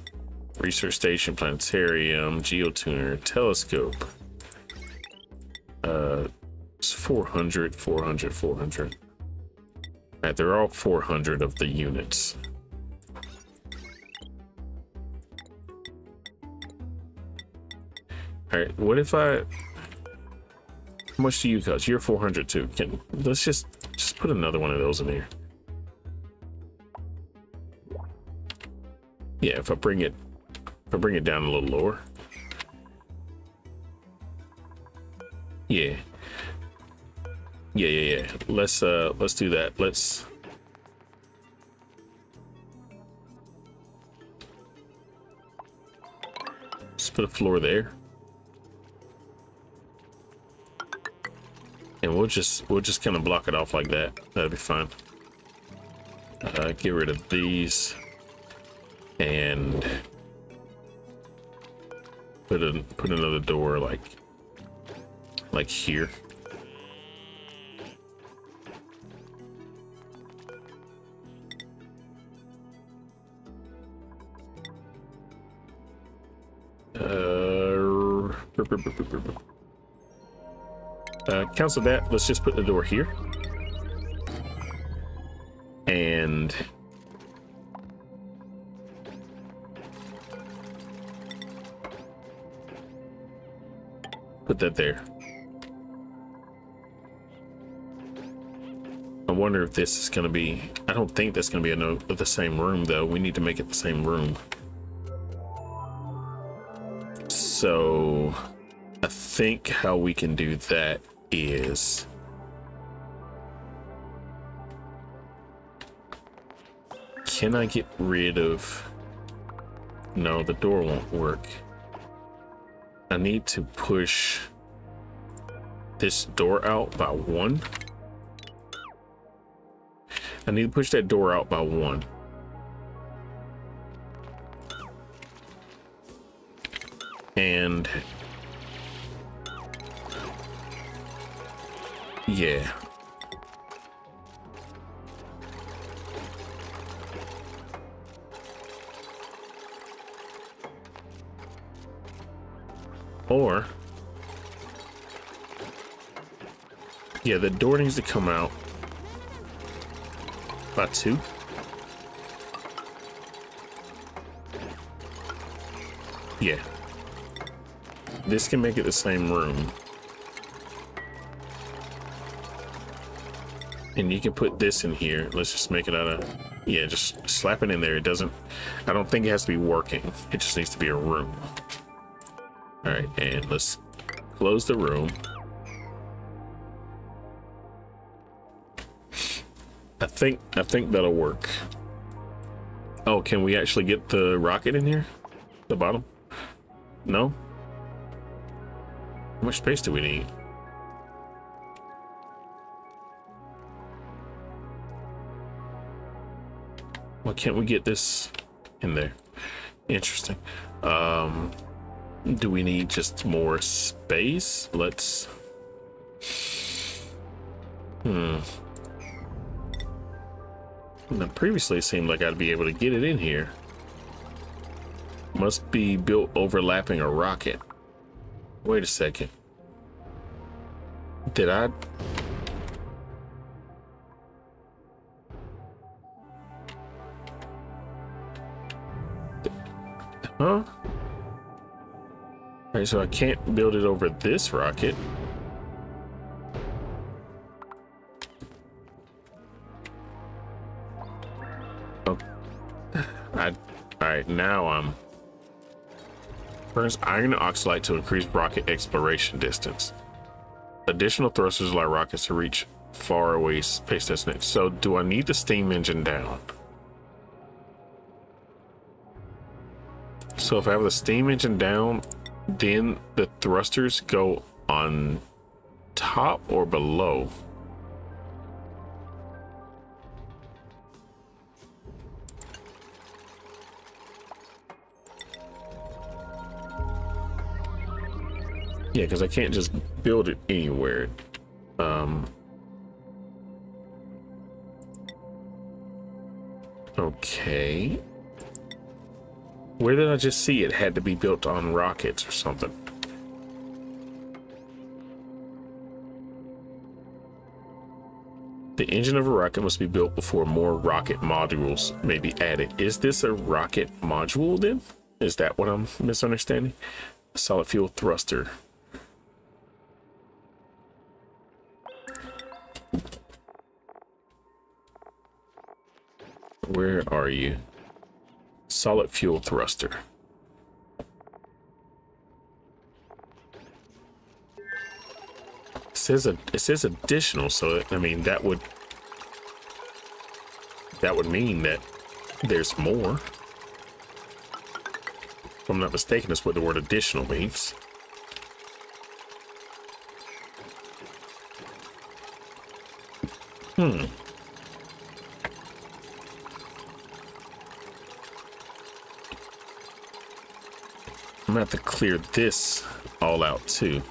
research station, planetarium, geotuner, telescope. Uh, it's 400, 400, 400. All right, they're all 400 of the units. All right, what if I... How much do you cost? You're 400 too. Can, let's just, just put another one of those in here. Yeah, if I bring it, if I bring it down a little lower. Yeah. Yeah, yeah, yeah. Let's uh let's do that. Let's Let's put a floor there. And we'll just we'll just kind of block it off like that. That'll be fine. Uh, get rid of these and put a put another door like like here. Uh, uh, cancel that. Let's just put the door here. And put that there. I wonder if this is going to be, I don't think that's going to be in the same room though. We need to make it the same room. So I think how we can do that is can I get rid of no the door won't work. I need to push this door out by one. I need to push that door out by one yeah. Or yeah, the door needs to come out by two. Yeah. This can make it the same room. And you can put this in here. Let's just make it out of, yeah, just slap it in there. It doesn't, I don't think it has to be working. It just needs to be a room. All right, and let's close the room. I think, I think that'll work. Oh, can we actually get the rocket in here? The bottom? No? How much space do we need? Why can't we get this in there? Interesting. Um, do we need just more space? Let's... Hmm. Now, previously it seemed like I'd be able to get it in here. Must be built overlapping a rocket. Wait a second. Did I... Alright, so I can't build it over this rocket. Oh. I... Alright, now um, I'm... Burns iron oxylite to increase rocket exploration distance. additional thrusters allow rockets to reach far away space destinations. So do I need the steam engine down? So if I have the steam engine down, then the thrusters go on top or below? Yeah, because I can't just build it anywhere. Um, okay. Where did I just see it had to be built on rockets or something? The engine of a rocket must be built before more rocket modules may be added. Is this a rocket module then? Is that what I'm misunderstanding? solid fuel thruster. Where are you? Solid fuel thruster. It says a, it says additional, so I mean that would that would mean that there's more. If I'm not mistaken, that's what the word additional means. Hmm. I'm gonna have to clear this all out too.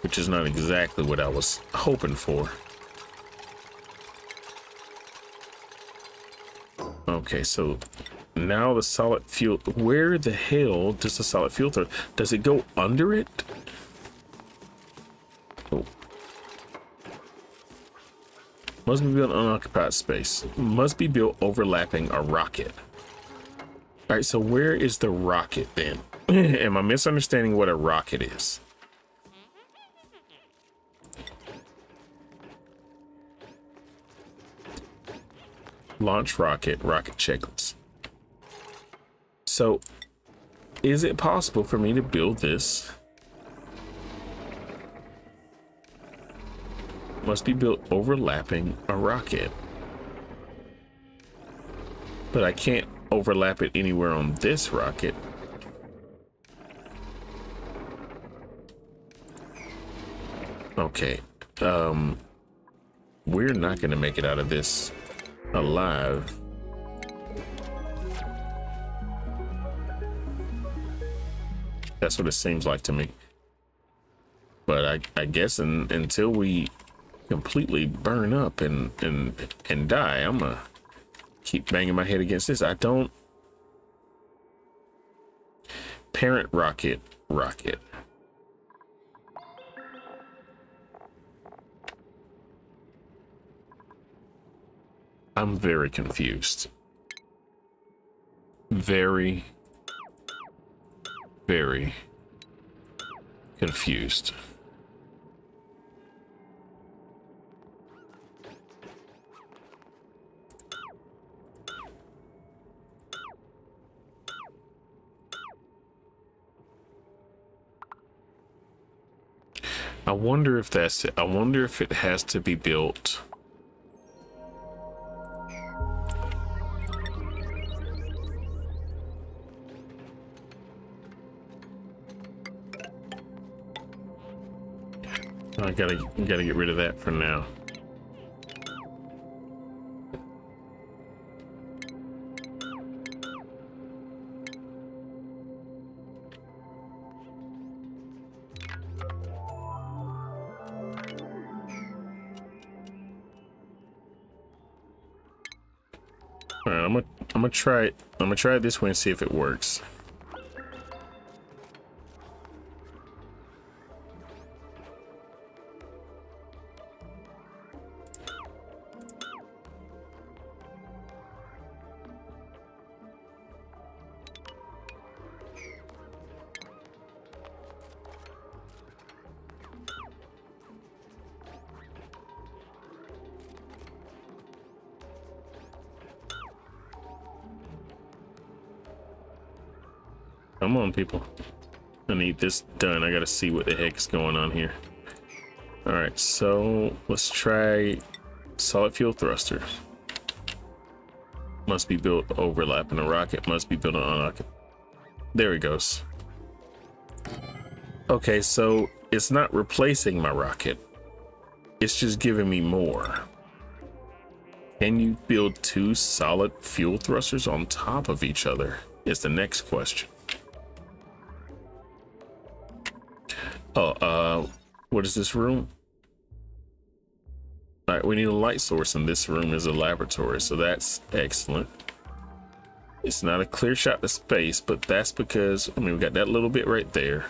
Which is not exactly what I was hoping for. Okay, so now the solid fuel, where the hell does the solid fuel throw? Does it go under it? Oh. Must be built on unoccupied space. Must be built overlapping a rocket. So where is the rocket then? Am I misunderstanding what a rocket is? Launch rocket, rocket checklist. So, is it possible for me to build this? Must be built overlapping a rocket. But I can't overlap it anywhere on this rocket. Okay. Um, we're not going to make it out of this alive. That's what it seems like to me. But I, I guess in, until we completely burn up and, and, and die, I'm going to keep banging my head against this. I don't. Parent rocket, rocket. I'm very confused. Very, very confused. I wonder if that's it. I wonder if it has to be built. I gotta gotta get rid of that for now. Gonna try it. I'm gonna try it this way and see if it works. Need this done. I gotta see what the heck is going on here. All right, so let's try solid fuel thruster. Must be built overlapping a rocket. Must be built on a rocket. There he goes. Okay, so it's not replacing my rocket. It's just giving me more. Can you build two solid fuel thrusters on top of each other? Is the next question. What is this room? All right, we need a light source, and this room is a laboratory, so that's excellent. It's not a clear shot to space, but that's because, I mean, we got that little bit right there.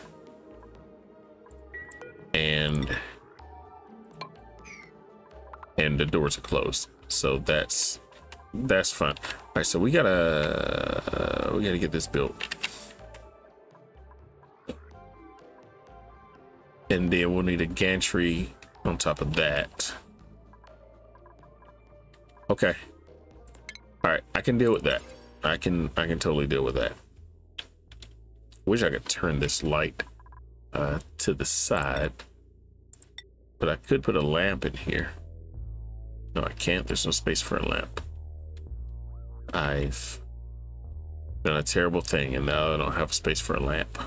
And and the doors are closed. So that's that's fine. All right, so we gotta uh, we gotta get this built, and then we'll need a gantry on top of that. Okay. All right, I can deal with that. I can I can totally deal with that. Wish I could turn this light uh, to the side, but I could put a lamp in here. No, I can't. There's no space for a lamp. I've done a terrible thing, and now I don't have space for a lamp.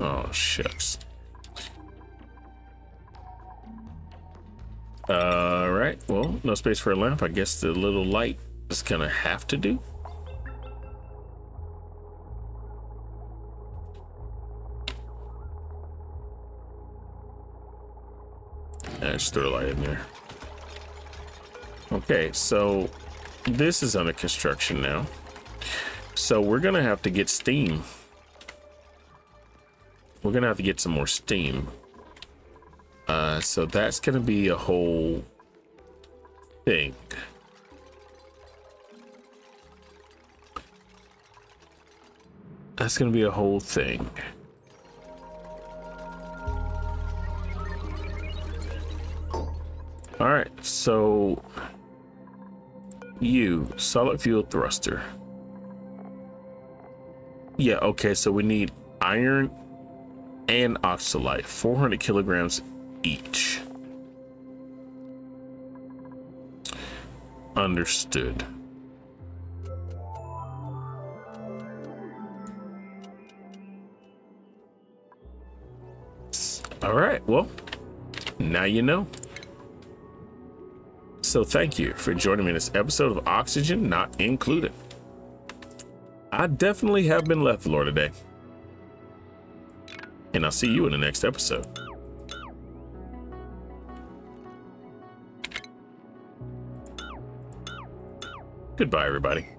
Oh, shucks. All right. Well, no space for a lamp. I guess the little light is gonna have to do. Yeah, just throw a light in there. Okay, so this is under construction now. So we're gonna have to get steam. We're gonna have to get some more steam. Uh, so that's gonna be a whole thing. That's gonna be a whole thing. All right, so you solid fuel thruster. Yeah, okay, so we need iron and oxylite, 400 kilograms each. Understood. All right, well, now you know. So thank you for joining me in this episode of Oxygen Not Included. I definitely have been left Lord today. And I'll see you in the next episode. Goodbye, everybody.